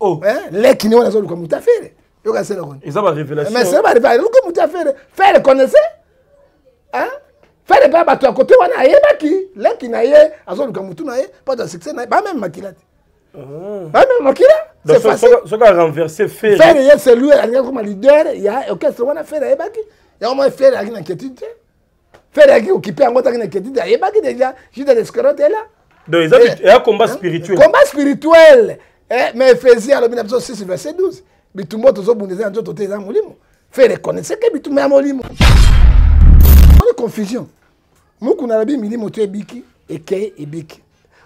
oh eh leki ne wana zo luka muta fere yo ka sela kon eza ba révélation mais c'est ba révélation luka muta fere fere connaissait hein fere pa bato ya kote wana ayebaki leki na ye azo luka mutu na ye pa ta succès na ye ba même makila te ah. ba même makila c'est facile soki a renverser fere fere ye c'est lui alingaki koma leader ya orchestre wana fere ayebaki yango moi fere alaki na inquiétude te Ferre ayaki okipe yango tangi na ketite ayebaki deja juda lescarot ela donc eza eh, combat eh, spirituel combat spirituel eh, mais efesi alobi na biso 6 verset 12 bitumba tozobunda eza na nzoto te eza molimo Ferre connaissait que bitumba ya molimo oni confusion mokuna alobi milimo to ebiki ekei ebiki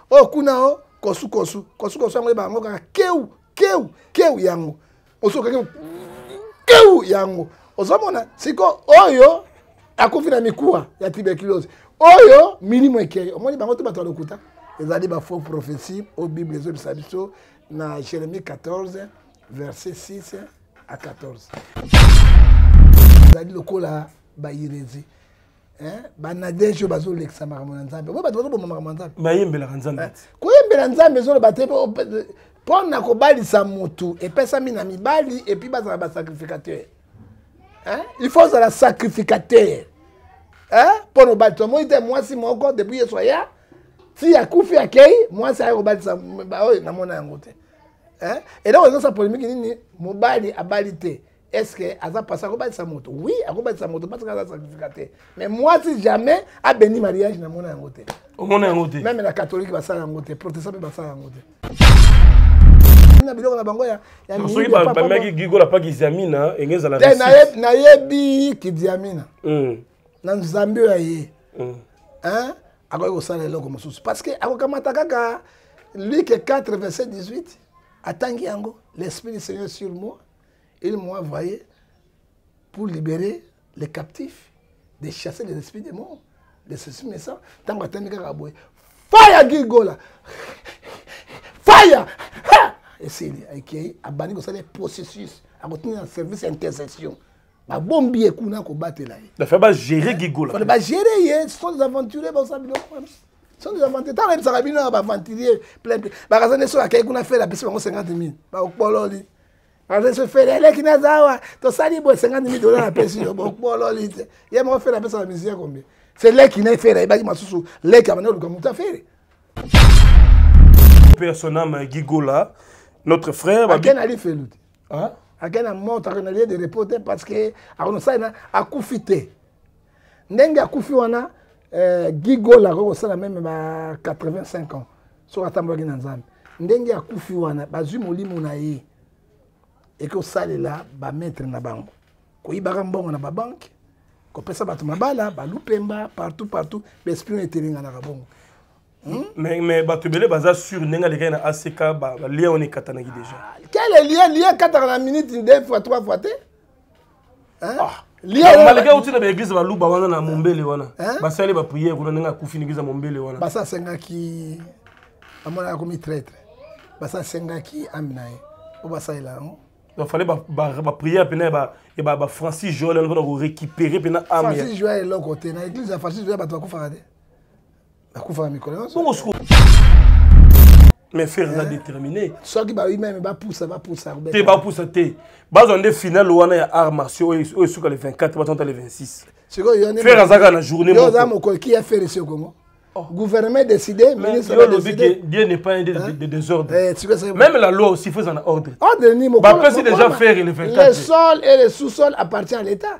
oyo oh, kuna o oh, kosukosu kosukosu yango ebaka yango kaka keu keu keu yango osokaki keu yango ozomona siko oyo akufi na mikuwa ya tuberculose oyo milimo ekei omoni bango to bato ya lokuta ezali bafaux prophétie oyo bible ezobisa biso na jérémie 14 verset 6 à 14 ezali lokola bairezi Eh, banadeje oyo bazolekisa makambo na nzambe oyo bato bazoboma makambo na nzambe mayembelaka nzambe eh, koyembela nzambe ezoloba te mpo na kobalisa motu epesami na mibali epuis bazala basacrificateur eh, il faut ozala sacrificateur mpo na obali tomoi te mwasi moko depuis yesu aya ti akufi akei mwasi aya kobalisa oyo namona yango te eloko ezosa polemiki nini mobali abali te est ce que aza pasi akobatisa moto oui akobatisa moto parce que aza sacrifika te mais mwasi jamais abeni mariage na mona yango te omona yango te meme na catholique basala yango te protestant mpe basala yango te na biloko na bango soki bameki gigola mpa kiziamina enge ezala te nayebi kiziamina hmm. na nzambe oyo aye hmm. akoki kosala eloko mosusu parce que akokamata kaka luke 4 verset 18 atangi yango l'esprit du seigneur sur moi Il m'a envoyé pour libérer les captifs, de chasser les esprits des morts, les esprits méchants. Tant que tu as boy, fire Gigola, fire. Et c'est okay, abani ko sala processus, akotini na service intercession. Ba bombi ekuna ko batela ye. La fa ba gérer Gigola. Fa ba gérer ye, ce sont des aventuriers ba ça biloko. sont des aventuriers ntango ayebisaka bino ya baaventurier plein plein bakazani soki akei kuna fela apesi bango 50 mille bakopololi azesu fele eleki naza awa tosali boye 50 mille dollars apesi yo bololi te ye moko fele apesaka musicien combien se leki na efele ayebaki masusu leki abanda koluka moto afele mpe son ame gigola notre frère akena ali felu te akena moto akena lie de repos te parce que akona sali na akufi te ndenge akufi wana eh, gigola akoki kosala meme ba 85 ans soki atambolaki na nzambe ndenge akufi wana bazwi molimo na ye ekosalela bametre na bango koyibaka mbongo na babanke kopesa bato mabala balupemba partout partout baesprit oyo etelenganaka bongo Hmm? Mais, mais bato ebele baza sur ndenge alekaki na ack balien wana ekatanaki déjà ah, quel lien lien ekataka na minute 2 fois 3 fois te malika uti na baeglise baluba wana na mombele wana basali bapriere kuna ndenge akufi na eglise ya mombele wana basi asengaki amonaka komi traitre basi asengaki ami na ye po basalela yango donc fallait baprière mpena ya bafrancis joel wana mpona korécupere mpena ame francis joel eloko te na église ya francis joel bato bakufaka te akufa na mikolo nyonso bongo siko mais ferre aza eh. déterminé soki bayi meme bapusa bapusa te bapusa te bazwa nde finale wana ya art martiaux oyo esuka le 24 batonta le 26 ferre aza kaka na journée moko oza mokolo ki ya ferre sio kongo Oh. gouvernement décidé ministre va décider Dieu n'est pas un hein? de désordre eh, même la loi aussi faut en ordre ordre ni mon bah, déjà faire le 24 le sol et le sous-sol appartient à l'état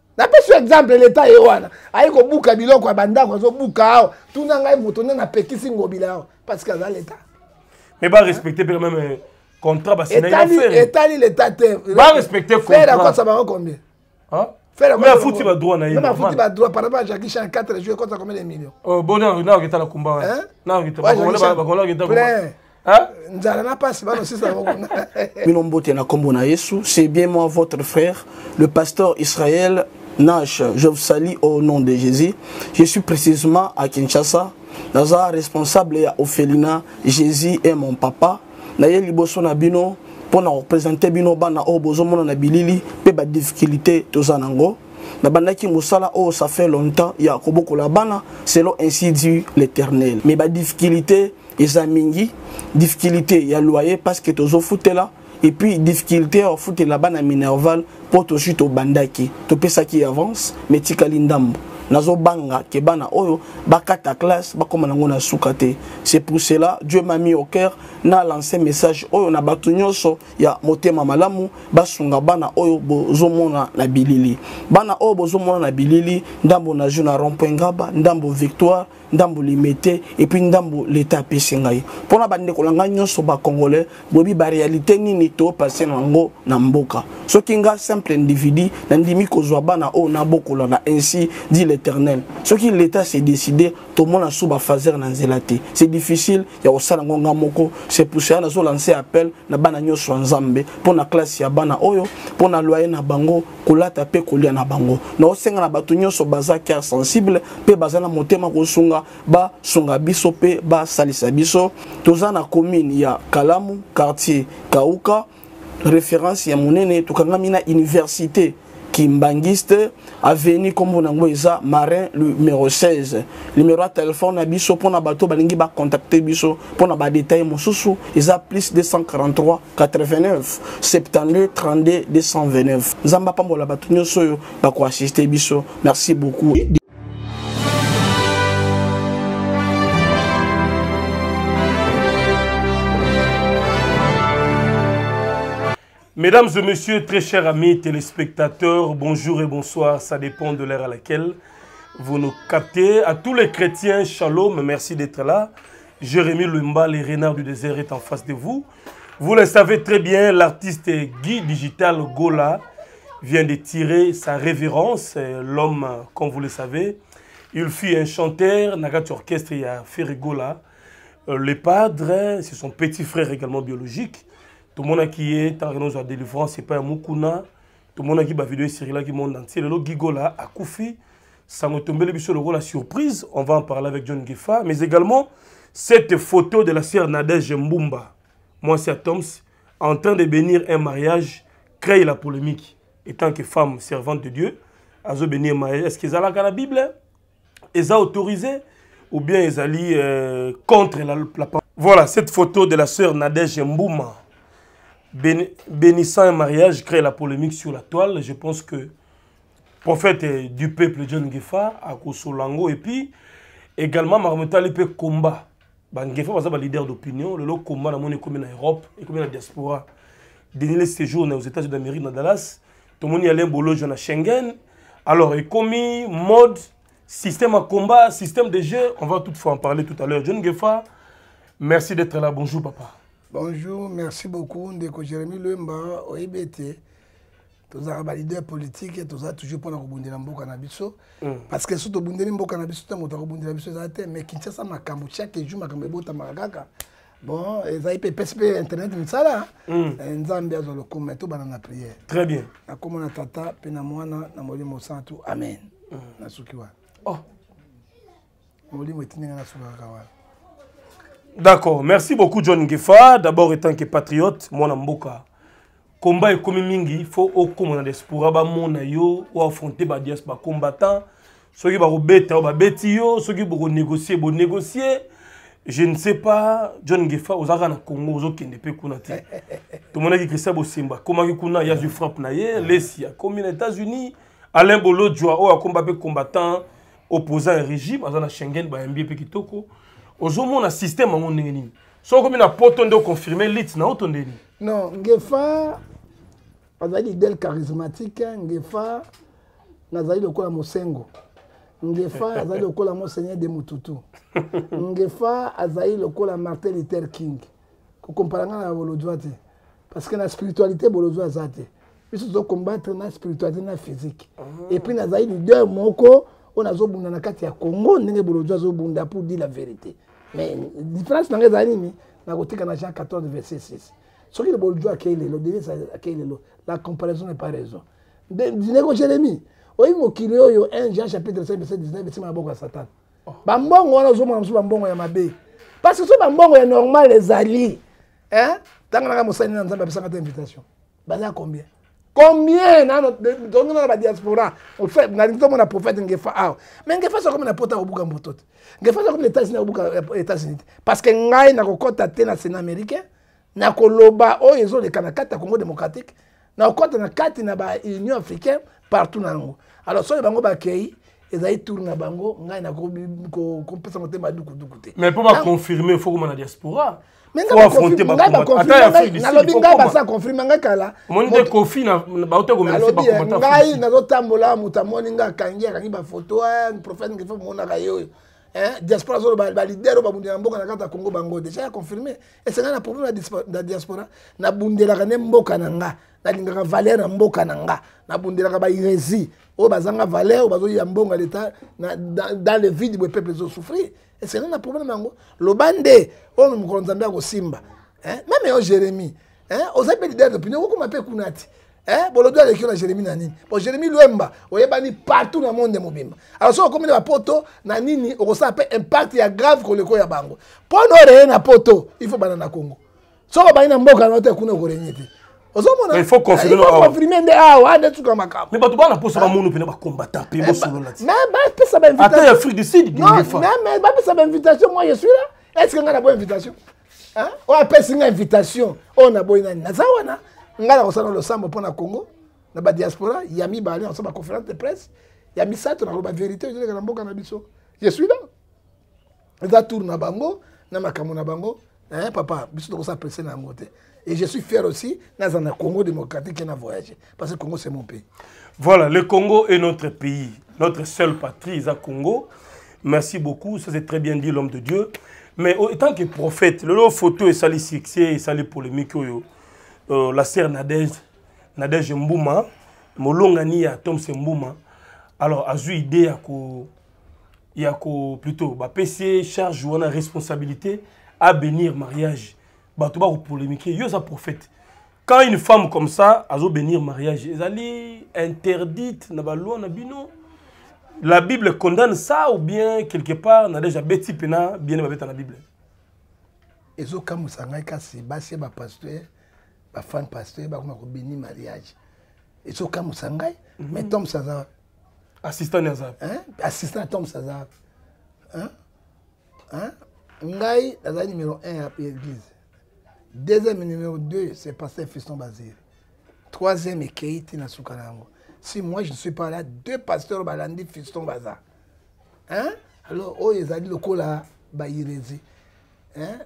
napesi exemple leta ye wana aye kobuka biloko ya bandako azobuka awa tuna ngai moto nde napekisi ngobila awa parce que aza leta mais barespecte mpe meme euh, contrat basinetali leta te barespecte fere akosa bango combien mais afuti badroit na yeme afuti badroit par rapport à jacki chan 4 jours ekota combien de millions oh, bon naoketala kumba wana plein nzala na mpasi banosisa yango kuna bino mbote na nkombo na yesu c'est bien moi votre frère le pasteur israël nash je vous salue au nom de jésus je suis précisément à kinshasa naza responsable ya ophelina jésus est mon papa naye liboso na bino mpo na kopresente bino bana oyo bozomona na bilili mpe badifficulté toza na yango nabandaki mosala oyo ça fait longtemps ya kobokola bana selon ainsi dit l'éternel mais badifficulté eza mingi difficulté ya loyer parce que tozo futela et puis difficulté ya futela bana minerval po tozwi tobandaki topesaki avance mais tikali ndambo nazobanga ke bana oyo bakata classe bakoma nango na suka te c'est pour cela dieu m'a mis au cœur na lance message oyo na bato nyonso ya motema malamu basunga bana oyo bozomona na bilili bana oyo bozomona na bilili ndambo nazwi na rond point ngaba ndambo victoire ndambo limete epuis ndambo leta apesi ngai mpona bandeko na ngai nyonso bacongolais boyebi barealité nini topase na yango na mboka soki ngai simple individu nandimi kozwa bana oyo nabokola na ainsi dit l'éternel soki leta se décide tomona su bafaser na nzela te c'est difficile ya kosala yango nga moko c'est pour cela nazo lancer appel na bana nyonso ya nzambe mpo na classe ya bana oyo mpo na loyer na bango kolata mpe kolia na bango naosenga na bato nyonso baza cœur sensible mpe baza na motema kosunga basunga biso mpe basalisa biso toza na commune ya kalamu quartier kauka référence ya monene tokangami na université kimbanguiste aveni nkombo na yango eza marin numero 16 numero ya telefone na biso mpo na bato balingi bacontacte biso mpo na badetail mosusu eza plus 243 89 72 32 229 nzambe apambola bato nyonso oyo bakoassiste biso merci beaucoup Mesdames et messieurs, très chers amis téléspectateurs, bonjour et bonsoir, ça dépend de l'heure à laquelle vous nous captez. À tous les chrétiens, shalom, merci d'être là. Jérémy Lumba, les renards du désert, est en face de vous. Vous le savez très bien, l'artiste Guy Digital Gola vient de tirer sa révérence. Euh, l'homme, comme vous le savez, il fut un chanteur, Nagat Orchestre et un Gola. Euh, le padre, c'est son petit frère également biologique. Tout qui est le monde tomonaki ye ntango nozwa délivrance c'est pas un Mukuna. tomonaki bavideo esirilaki monde entier lelo gigola akufi sango etombeli biso lokola surprise on va en parler avec john gefa mais également cette photo de la sœur nadège mbumba mwasi ya toms en train de bénir un mariage crée la polémique étant que femme servante de dieu azo bénir mariage est ce que ezalaka na bible ont autorisé ou bien ezali euh, contre la, la voilà cette photo de la sœur nadège Mbumba bénissant un mariage crée la polémique sur la toile. Je pense que prophète du peuple John Gefa à Kosolango et puis également Marmetali peut combat. bangefa baza baleader d'opinion lelo komba namoni ekomi na europe ekomi na diaspora denile séjour na aux états unis d'amérique na dallas tomoni alain bolojo na schengen alors ekomi mode système à combat système de jeu on va toutefois en parler tout à l'heure john gefa merci d'être là bonjour papa bonjour merci beaucoup ndeko jérémi lemba oyebi ete tozalaka balider politike toza toujours mpona kobundela mboka na biso mm. parce que soki tobundeli mboka na biso te moto akobundela biso ezala te mais kinshasa makambo chaque jour makambo ebotamaka kaka bon ezali mpe epesi mpe internet misala mm. eh, nzambe azwa lokumu mai tobana na priere très bien nakoma na tata mpe na mwana na molimo santu amen mm. nasuki wana oh. molimo etindi ngai nasuka kaka wana d'accord merci beaucoup john ngefa d'abord etant que patriote mwana mboka komba ekomi mingi fo okoma na diaspora bamona yo oaffronte badias bacombattant soki bakobeta yo babeti yo soki bokonegocie bonegocie je ne sais pas john ngefa ozalaka na congo ozokende mpe kuna te tomonaki christian bosemba akomaki kuna ya zwi frappe na ye lesi akomi na états-unis alain bolodjwa oyo akomba mpe combattant opposant ya régime aza na schengen bayambi mpe kitoko ozomona système yango ndenge nini soki okomi na poto nde oconfirme lite na oto nde nini non ngefa azali idele charismatique ngefa nazali lokola mosengo ngefa azali lokola monseigneur de mututu ngefa azali lokola martin luther king kokompara ngai na bolodwa te parce que na spiritualité bolozo aza te biso tozo combattre na spiritualité na physique mhm. et puis nazali leader moko oyo nazobunda na kati ya congo ndenge bolozo azobunda pour dire la vérité mais différence na ngai ezali nini nakotika na jean 14 verset 6 soki bolozo akei lelo denis akei lelo la comparaison n'est pas raison ndeko jeremie oyebi mokili oyo 1 jean chapitre 5 verset 19 esima na boko ya satana oh. bambongo wana ozomona mosusu bambongo ya mabe parce que so bambongo ya normal ezali eh tanga nanga mosali na nzambe apesaka te invitation baza combien combien nano tongi nano badiaspora nalingi tomona prophète ngefa awa ah. mais ngefa sokomi na pota kobuka moto te ngefa sokomi na états-unis akobuka eh, états-unis te parce que ngai nakokɔta te na sénat américain nakoloba oyo ezoleka na kati ya congo démocratique na kokɔta na kati na ba union africain partout na yango alors soki bango bakei ezali tour na bango ngai nakopesa motema dukuduku te mais mpo baconfirme il faut koma na diaspora nalobi ngai basa confirme ngai kala ngai nazotambola moto amoni ngai akangi akangi bafoto eh, prophète ngefa monaka ye oyo eh, diaspora azoloba balider oyo babundela mboka na kati ya congo bango deja ya confirme esengai na problème na diaspora nabundelaka nde mboka na nga nalingaka valeur na mboka na nga nabundelaka bairesi oyo bazanga valeur oyo bazoyiya mbongo ya leta dans le vide boye peuple ezosouffrir esengai na problème yango loba nde oyo mokolo nzambe akosimba eh, meme yo jérémie eh, oza mpe leader d'opinion okokoma mpe kuna ti eh, bolobi aleki yo na jérémi na nini po jérémi lwemba oyebani partout na monde mobimba alors soki okomi na bapoto na nini okosala mpe impact ya grave koleko ya bango mpo na oreye na poto il faut banda na congo soki obangi na mboka na te kuna okorenye te ozomonaconfirme nde awa nde suka makambo bato bana mposa bamono mpena bacombatant mpe bosolola ti bapesa bainvitation ya afrique du sud bapesa bainvitation moi je suis là est ce que ngai na bo invitation oyo apesi nga invitation oyo naboyi nani naza wana ngai nakosala losambo mpo na congo na badiaspora ya mibale nakosala baconférence de presse ya misato nakoloba verité ezoleka na mboka na biso je suis là eza tour na bango na makambo na bango eh, papa biso tokosala presse na yango te et je suis fier aussi nazala na congo démocratique na voyage parce que congo c'est mon pays voilà le congo est notre pays notre seule patrie eza congo merci beaucoup ça c'est très bien dit l'homme de dieu mais oh, tant que prophète lelo photo esali succès esali polémique oyo euh, la sœur nadège nadège mbuma molongani ya tomse mbuma alors azwi idée ya ko ya ko plutôt bapesi ye charge wana responsabilité abénir mariage bato bakopolémike yo oza prophète quand une femme comme ça azo bénir mariage ezali interdite na baloi na bino la bible condamne ça ou bien quelque part na deja beti pena bien babeta na bible ezokamwisa ngai kasi basi ya bapasteur bafane pasteur bakoma kobeni mariage ezokamwisa ngai mhm. mais tom saza assistant aza assistant tom saza ngai nazali numero 1 ya église deuxième numéro 2 c'est pasteur fiston bazir troisième ekei ti na suka na yango si moi je ne suis pas là deux pasteurs balandi fiston baza hein? alors oyo ezali lokola bairezi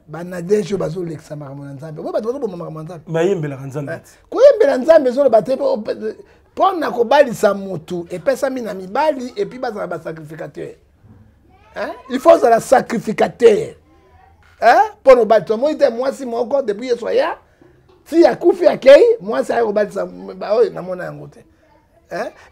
banadege oyo bazolekisa makambo na nzambe oyo bato bazoboma makambo na nzambe bayembelaka nzambe koyembela nzambe ezoloba te mpo na kobalisa motu epesami na mibali epuis bazala basacrificateur il faut ozala sacrificateur mpo na obalisa omoni te mwasi moko depuis yesu aya ti akufi akei mwasi aya kobalisa baoyo namona yango te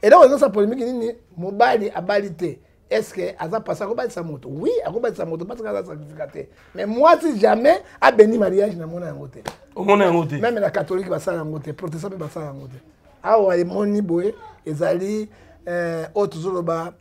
eloko ezosa polemiki nini mobali abali te estce aza pasi akobalisa moto wi akobalisa moto parce que aza sacrifica te mais mwasi jamais abeni mariage namona yango te omona yango te meme na katholike basala yango te protestant mpe basala yango te awa emoni boye ezali eh, oyo tozoloba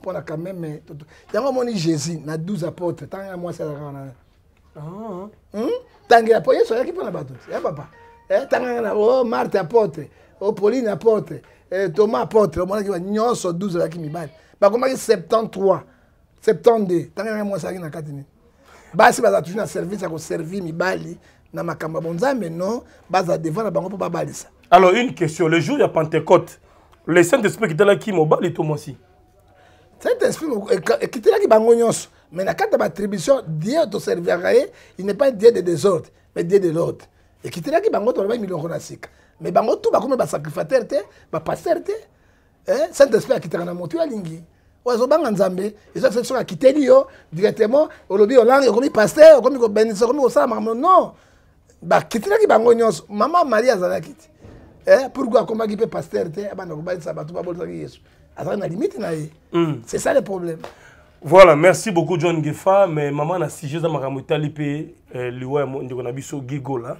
mpo na kameme toto yango omoni jésus na 12 apôtre ntango ya mwasi azalaka wana ah. hmm? ntango ya po yesu ayaki mpo na bato ya papa eh, tanganga na o oh, marte apôtre o oh, pauline apôtre eh, thomas apôtre omonaki ba nyonso 12 azalaki mibali bakomaki 73 72 ntango yango mwasi azalaki na kati nini basi baza toujours na service ya koservir mibali na makambo ya bonzambe non baza devant na bango mpo babalisa alors une question le jour ya pentecôte le saint esprit ekitalaki mobali to mwasi saint esprit ekitalaki bango nyonso mais na kati ya batribution dieu toserviraka ye il n'est pas dieu de désordre mais dieu de l'ordre ekitalaki bango tolobaki milongo na sika mais bango tu bakomi basacrificateur te bapaster te eh, saint esprit akitaka na moto yo alingi oyo azobanga nzambe eza soki soki akiteli yo directement olobi olange okomi paster okomi kobenisa okomi kosala makambo non bakitilaki bango nyonso mama mari azalaki te eh, pourkui akomaki mpe paster te abanda kobalisa bato babolisaki yesu azalaki na limite na ye hmm. c'est ça le problème voilà merci beaucoup john gefa mais mama na sujet eza makambo etali mpe eh, liwa ya ndeko na biso gigola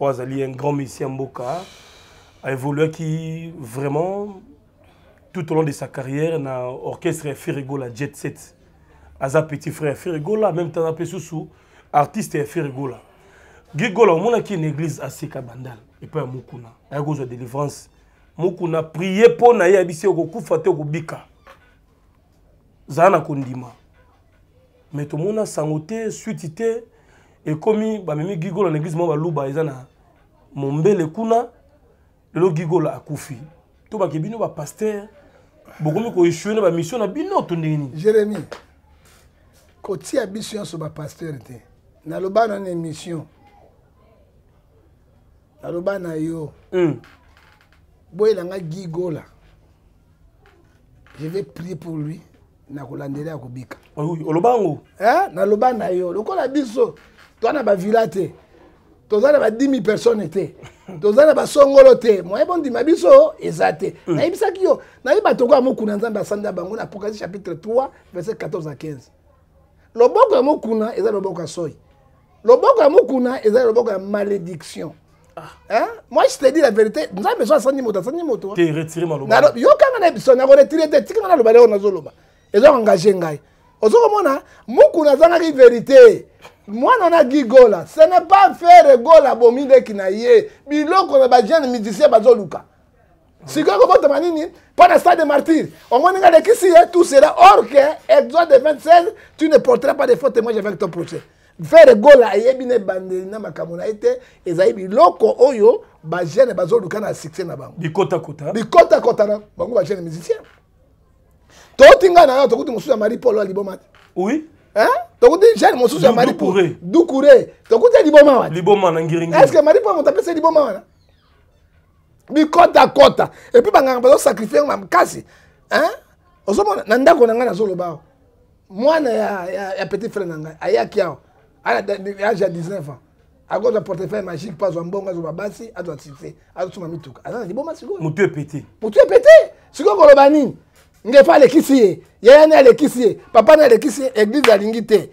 oyo azali un grand messi ya mboka aévoluaki vraiment tout au long de sa carrière na orchestre ya firigola jet set aza petit frère ya firigola même temps aza mpe susu artiste ya firigola gigola omonaki na église aseka bandal epai ya mokuna aya kozwa délivrance mokuna prie mpo na ye ayebisi okokufa te okobika zala na kondima mais tomona sango te suite te ekomi bamemi gigola na eglise mwa baluba eza na mombele kuna lelo gigola akufi to bake bino bapaster bokomi koechue na bamisio na bino to ndenge nini jérémi kotia biso nyonso bapaster te naloba na na émission naloba na yo mm. boyelanga gigola je vais prier pour lui na kolandela ya kobika ah oloba yango eh, naloba na yo lokola biso toa na bavila te toza na ba 10 000 personnes te toza na basongolo te moye bondima biso eza te mm. nayebisaki yo nayebi bato okoya mokuna nzambe asanda bango na apocalypse chapitre 3 verset 14 à 15 loboko ya mokuna eza loboko ya soi loboko ya mokuna eza loboko ya malédiction ah. Hein? Moi, je te dis la vérité. Nous avons besoin de Sani Moto. Sani Moto. T'es retiré, Maloba. Nalo, yo, quand on a besoin, on a retiré, t'es tika, on a l'obale, on a zoloba. Ils ont engagé Ngaï. Aux autres, on a, Moukou n'a pas la vérité. Moi, on a dit Gola. Ce n'est pas faire Gola, Bomide, qui n'a yé. Bilo, qu'on a besoin de musiciens, Bazoluka. sikoyo kobotama nini mpo na stade de martyr omoni nga lekisi ye tout cela or que exode de 26 tu ne porteras pas de faux témoignage avec ton procès vere gola ayebi na ebandeli na makambo na ye te ezali biloko oyo bagene bazoluka na succès na bango bikotakota bikotakota na bango bagene musicien toti ngai na yo tokuti mosusu ya marie paul ya liboma te oui tokuti jeune mosusu ya marie paul dukure tokuti ya liboma wana liboma na ngiringi est ce que marie paul moto apesa liboma wana bikota kota epuis banganga bazosacrifie yango makasi ozomona na ndako na ngai nazoloba awa mwana ya, ya, ya petit frère na ngai ayaki awa age ya 19 ans akozwa portefeuille magique mpo azwa mbongo azwa babasi azwa succès azosoma mituka aza na liboma sikoyo motu epete motu epete sikoyo koloba nini ngefa alekisi ye yaya ne alekisi ye papa ne alekisi ye eglize alingi te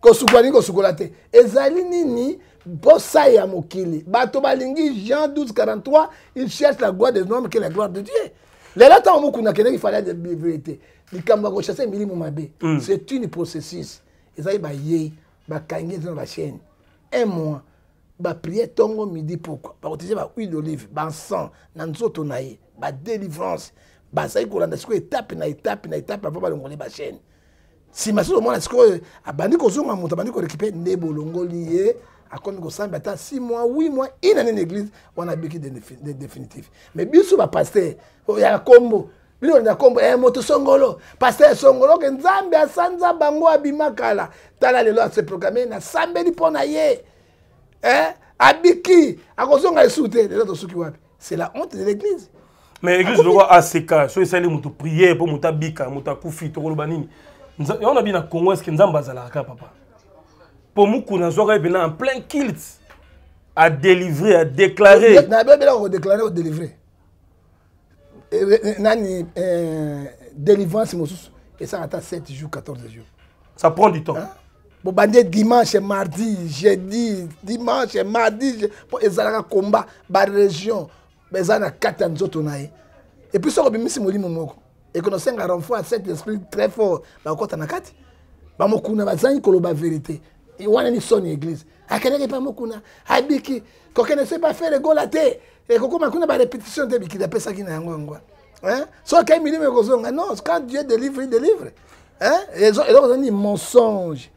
kosukola nini kosukola te ezali nini bosa ya mokili bato balingi jean 1243 il cherche la gloire des hommes que la gloire de dieu lelo ntango mokuna akendeki fali adebivre te likambo ya kochasse milimo mabe mm. c'est une processus ezali bayei bakangi eza na bachaine un mois bapriere ntongo midi pokwa bakotize bahuile d'olive bansan na nzoto na ye badelivrance bazali kolanda sikoyo etape na etape na etape avant balongoli bachaine nsima soki omona sikoyo abandi kozonga moto abandi korekipe nde bolongoli ye akomi kosamba ata 6 mois 8 mois une année na église wana abiki de définitif mais biso bapaster oyaka nkombo bino olanda nkombo e moto songolo paster songolo ke nzambe asanza bango abima kala tala lelo ase programe nasambeli mpo na ye eh? abiki akozonga esu te lelo tosuki wapi c'est la honte de l'église mais église loko aseka soki esali moto prière mpo moto abika moto akufi tokoloba nini yango nabi na congo eske nzambe azalaka kaka papa mpo mokuna azwaka ye mpena en plein kilte adelivre adeklare na bebelaka kodeklare odelivre eh, eh, eh, nani délivrance mosusu esaka ata 7 jours 14 jours ça prend du temps hein? bobandi dimanche mardi jeudi dimanche mardi mpo ezalaka combat barégion eza na kati ya nzoto na ye epuis soki obimisi molimo moko ekonosenga renfoi cet esprit très fort bakokota na kati bamokuna bazangi koloba verité wana ni soni église akendaki mpa mokuna abiki kokende se bafere gola te ekokoma kuna barépétition te bikili apesaki na yango yango wana soki akai milimo ekozonga non quand dieu délivre délivre eloko eza nini mensonge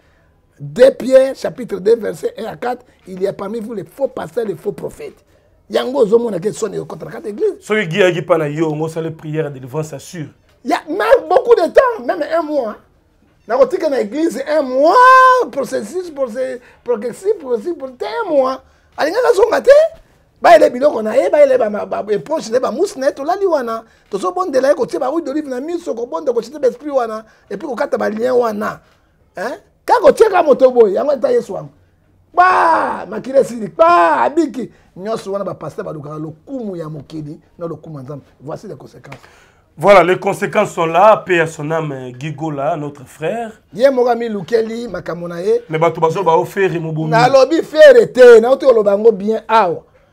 2 pierre chapitre 2 verset 1 à 4 il y a parmi vous les faux pasteurs les faux prophètes yango ozomona ke soni ekokota na kati église soki gi ayaki mpa na yo yango osali prière ya délivrance assure ya même beaucoup de temps même un mois nakotika na eglise un mois processus progressif progressif te un mois alingaki azonga te bayele biloko na ye bayele baeponge na ye bamusi na ye tolali wana tozobondela ye kotie baroude d'olive na miso kobonda kotie baesprit wana epuis kokata balien wana kaka otieka moto boye yango ata yesu yango kpa makila esili kpa abiki nyonso wana bapaster balukaka lokumu ya mokili na lokumu ya nzambe voici les conséquences Voilà, les conséquences sont là. Paix à son âme, euh, Gigola, notre frère. Ye mogami lukeli makamona ye. Mais bato bazo ba ofere mobongo. Na lobi fere te, na oto lobango bien awa.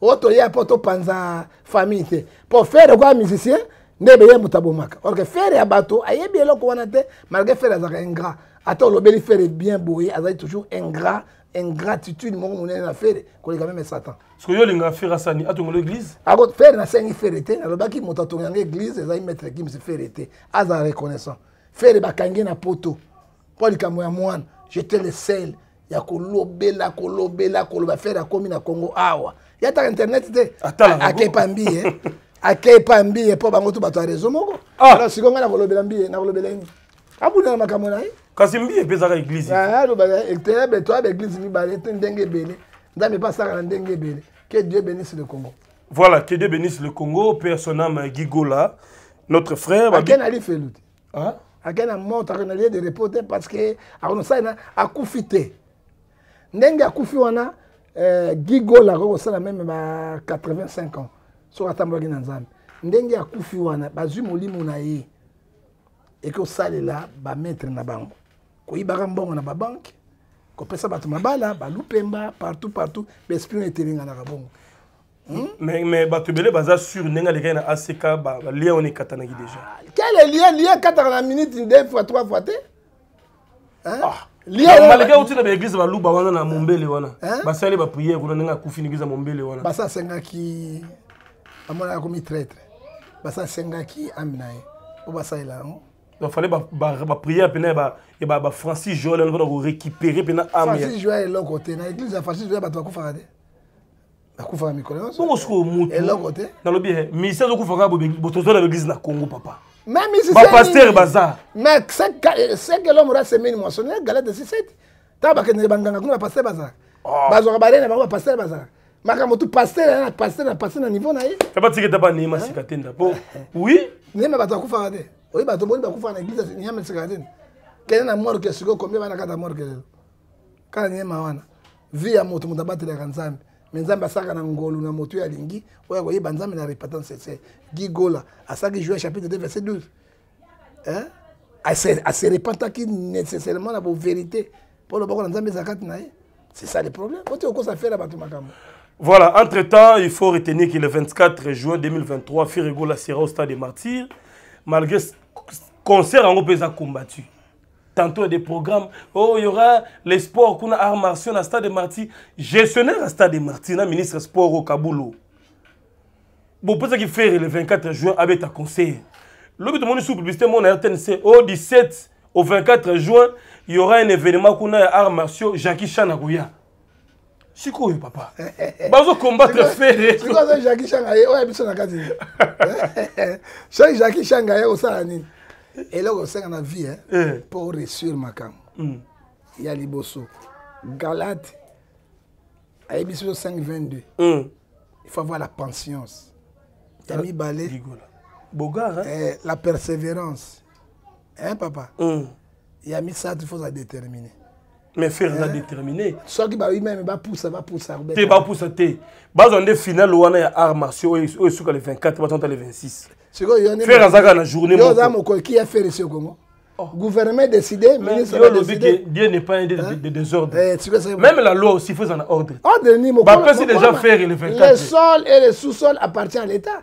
o toya mpo topanza famille te mpo fere okoya musicien nde beye moto abomaka orke fere ya bato ayebi eloko wana te malgré fere azalaka ingrat ata olobeli fere bien boye azali toujours ingrat ingratitude moko monene na fere koleka meme satan soki yo olingaka fere asani atongela église ako fere nasengi fere te nalobaki moto atonga yanga église ezali maître gims fere te azala reconnaissant fere bakangi na poto mpo likambo ya mwana jete le sel ya kolobela kolobela koloba fere akomi na congo awa ya ataka internet te akepa mbiye akepa mbiye mpo bango tu bato ya reseau moko ah. alors sikoyo ngai nakolobela mbiye nakolobela nini abunda na makambo na ye kasi mbiye epesaka eglise ah, alobaaeteyabe to abe eglise mibale te ndenge ebele nzambe mpe asaka na ndenge ebele que dieu benisse le congo voilà que dieu benisse le congo père son ame gigola notre frère akena lifelu te ah? ake na moto ake na lieu de repos te parce que akonosali na akufi te ndenge akufi wana eh, gigola akoki kosala meme ba 85 ans soki atambolaki na nzambe ndenge akufi wana bazwi molimo na ye ekosalela bametre na bango koyibaka mbongo na babanke kopesa bato mabala balupemba partout partout baesprit etelenganaka bongo Hmm? mais, mais bato ebele baza sur ndenge alekaki na ack balien wana ekatanaki déjà ah, quel lien lien ekataka na minute nde fois trois fois te ah. malgré outi na baeglise baluba wana na mombele wana basali bapriere kuna ndenge akufi na eglise ya mombele wana basa asengaki amonaka komi traitre basa asengaki ami na ye po basalela yango donc fallait bapriere mpena ya bafrancis joel wana mpona korécupere mpena ame francis joel eloko te na eglise ya francis joel bato bakufaka te bakufaka mikolo nyonso bongo sikoyo mutu eloko te nalobi eh, ministre azokufa kaka botozo na baeglise na congo papa même ici bapastere baza mais seke l'homme ra semini moisson ya galade siseti ntango bakendeke banganga kuna bapastere bazalaka ah. bazwaka barene na bango bapastere bazalaka makambo tu pastere na pastere na pastere na niveau na ye ebatiki ete baneema sika te nda po oui neema bato bakufaka te oyi bato boni bakufaka na eglise neema sika te kende na morke sikoyo kombie bana kata morke lelo kaka neema wana vie ya moto moto abatelaka nzambe me nzambe asaka na ngolu na moto oyo alingi oyo akoyeba nzambe na repentance sincere guy gola asaki juin chapitre 2 verset 12 hein? ase repentaki nécessairement na boverité mpo loboko na nzambe eza kati na ye c'est ça le problème ote okosa fela bato makambo Voilà, entre-temps, il faut retenir que le 24 juin 2023, Firigola sera au stade des martyrs, malgré concert en groupe, ils ont combattu. tantôt ya des programmes oh il y aura les sports kuna art martiaux na stade de marti gestionnaire ya stade de marti na ministre sport o kabulu bopesaki frere le 24 juin abeta conseil lobi tomoni sous publicité moko na rtnc au 17 au 24 juin il y aura un événement kuna ya art martiaux jackie chan akoya sikoyo papa bazo combattre fere sikoyo aza jaki shanga ye oya biso na kati shai jaki shanga ye osala nini eloko osenga na vie eh? eh. mpo oresure makambo hmm. ya liboso galate ayebi biso 522 hmm. il faut avoir la pensiance ya ah, mibale bogar hein? eh, la persévérance hein papa hmm. ya misato il faut adetermine mais ferre aza déterminé soki bayi meme bapusa bapusa te bapusa te bazwa nde finale wana ya art martiaux oyo esuka le 24 bazonta le 26 ferre azaka na journée moko oza mokoki ya ferre sio kongo Oh. gouvernement décidé ministre va décider Dieu n'est pas un de, hein? de, de désordre eh, même la loi aussi faut en ordre ordre ni bah, peut déjà faire le 24 le sol et le sous-sol appartient à l'état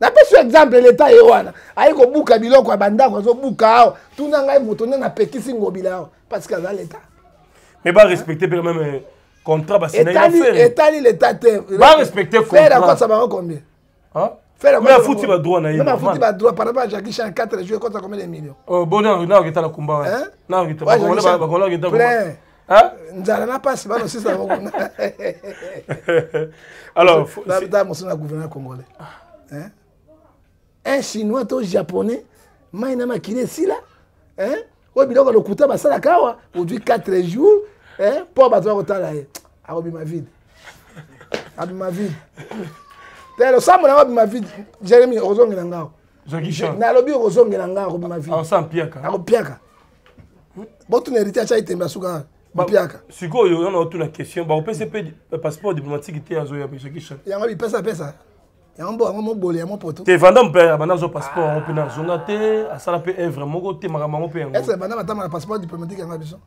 napesi exemple leta ye wana aye kobuka biloko ya bandako azobuka awa tuna ngai moto nde napekisi ngobila awa parce que aza leta mais barespecte mpe meme euh, contrat basinetali leta te barespecte fere akosa bango combien mais afuti badroit na yeafuti badroit par rapport à jacki chan 4 juillet ekota combien de million oh, bonaketala kumba nzala na mpasi bana osisa yango kuna alors ta mosusu na gouvernement congolais un chinois to japonais mai na makili esila oyo biloko lokuta basalaka awa ozwi 4 jours mpo bato bakotala ye akobima vide abima vide te losambo na yango abima vide jeremi okozongela ngao nalobi okozongela ngao akobima vide akopiaka botuna héritier atyaki tembe asuka mpiaka sikoyo yo na otuna question bakopesa mpe passeport diplomatique te azoya bijakisha yango bipesapesa yango mbo yango mobole ya mopoto te vanda mpe abanda azwa passeport yango mpe na azonga te asala mpe evre moko te makambo yango mpe yango ese banda batamaka passeport diplomatique yango ya biso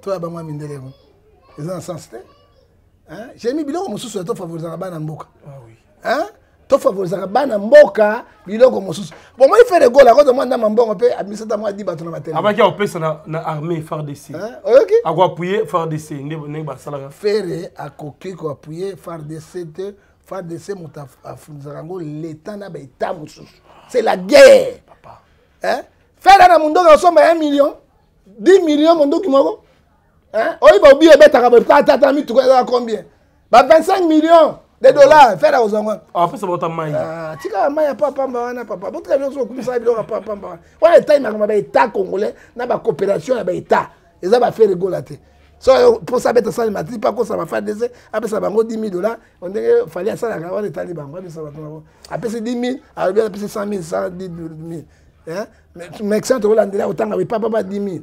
to ya bango ya mindele yango eza na sens te hein jemi biloko mosusu ya to favorisaka bana mboka ah oui hein to favorisaka bana mboka biloko mosusu bon moi fere gola akozwa mwa ndama mbongo mpe abisata mwa di bato na batele abaki akopesa na, na armée fardc oyoki akoapuye fardc nde ndenge basalaka fere akoki koapuye fardc te fardc moto afundisaka yango leta na baetat mosusu c'est la guerre fere na mondoki asomba ya million 10 million mondoki moko Hein? Oyi ba obi obetaka ba ta ta ta mi tuko ezala combien? Ba 25 millions de dollars faire aux angwa. Ah pesa ba ta mai. Ah tika mai ya papa mba wana papa. Botika bino so kumisa biloko papa mba. Wana time na ba état congolais na ba coopération ya ba état. Eza ba faire gola te. So posa beta sali mati pa kosa ba FADC apesa bango 10000 dollars ondenge fali asala ka wana etali bango apesa ba bango. Apesa 10000, alobi apesa 100000, 100000. Hein? Mais mais ça to landela otanga ba papa ba 10000.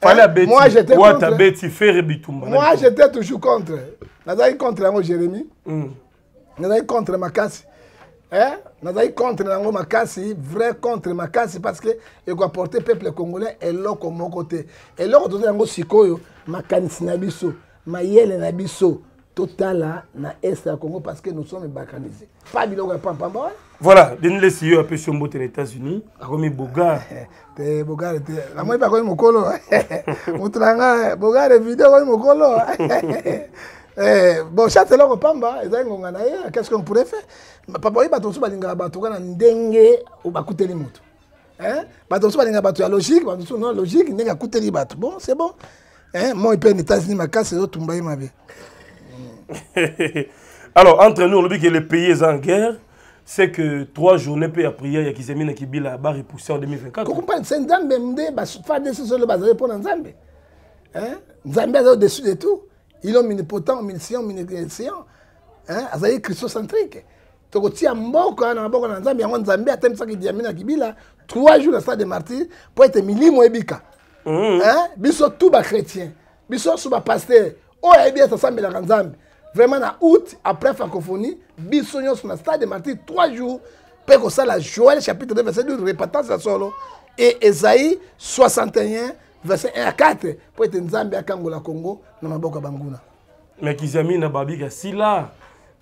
fale eh, abeti moi j'étais contre wata beti ferre bitumba moi j'étais toujours contre nazalaki contre yango jérémie mm. nazalaki contre makasi eh? nazalaki contre yango makasi vrai contre makasi parce que ekoaporte peuple congolais eloko moko te eloko toza yango sikoyo makanisi na biso mayele na biso totala na est ya congo parce que nous sommes balkanisés pa biloko ya pampamba wana voilà denis lesi yo apesi yo mbote na états-unis akomi bogar te bogar te namoni bakomi mokolo motu na nga bogar video akomi mokolo Eh, bon chat eloko pamba ezali ngonga na ye qu'est ce qu'on pourrait faire papa oyebi bato mosusu balingaka bato kaka na ndenge bakuteli moto Hein? bato mosusu balinga bato ya logique bato mosusu non logique ndenge akuteli bato bon c'est bon hein? moi mpe na états-unis makasi ezotumba ye mabe alors entre nous olobi ke le pays eza en guerre c'est que trois journées mpe ya prière ya kizemi na kibila ba repousse en 2024 kokomprendre se nzambe nde bafadesi solo bazali mpo na nzambe hein? nzambe aza au-dessus de tout il est omnipotent omniscient omniscient hein? azali christocentrique tokotia mboka na maboko na nzambe yango nzambe atembisaki diami na kibila trois jours na stade de martyr mpo ete milimo ebika mm. biso tout bachrétien biso nyonso bapaster oyo ayebi ete asambelaka nzambe vraiment na août après francophonie biso nyonso na stade de martyr trois jours mpe kosala joel chapitre 2 verset 12 repentance ya solo e ezai 61 verset 1 à 4 mpo ete nzambe akangola congo na maboko ya banguna mais kizami na babik ya sila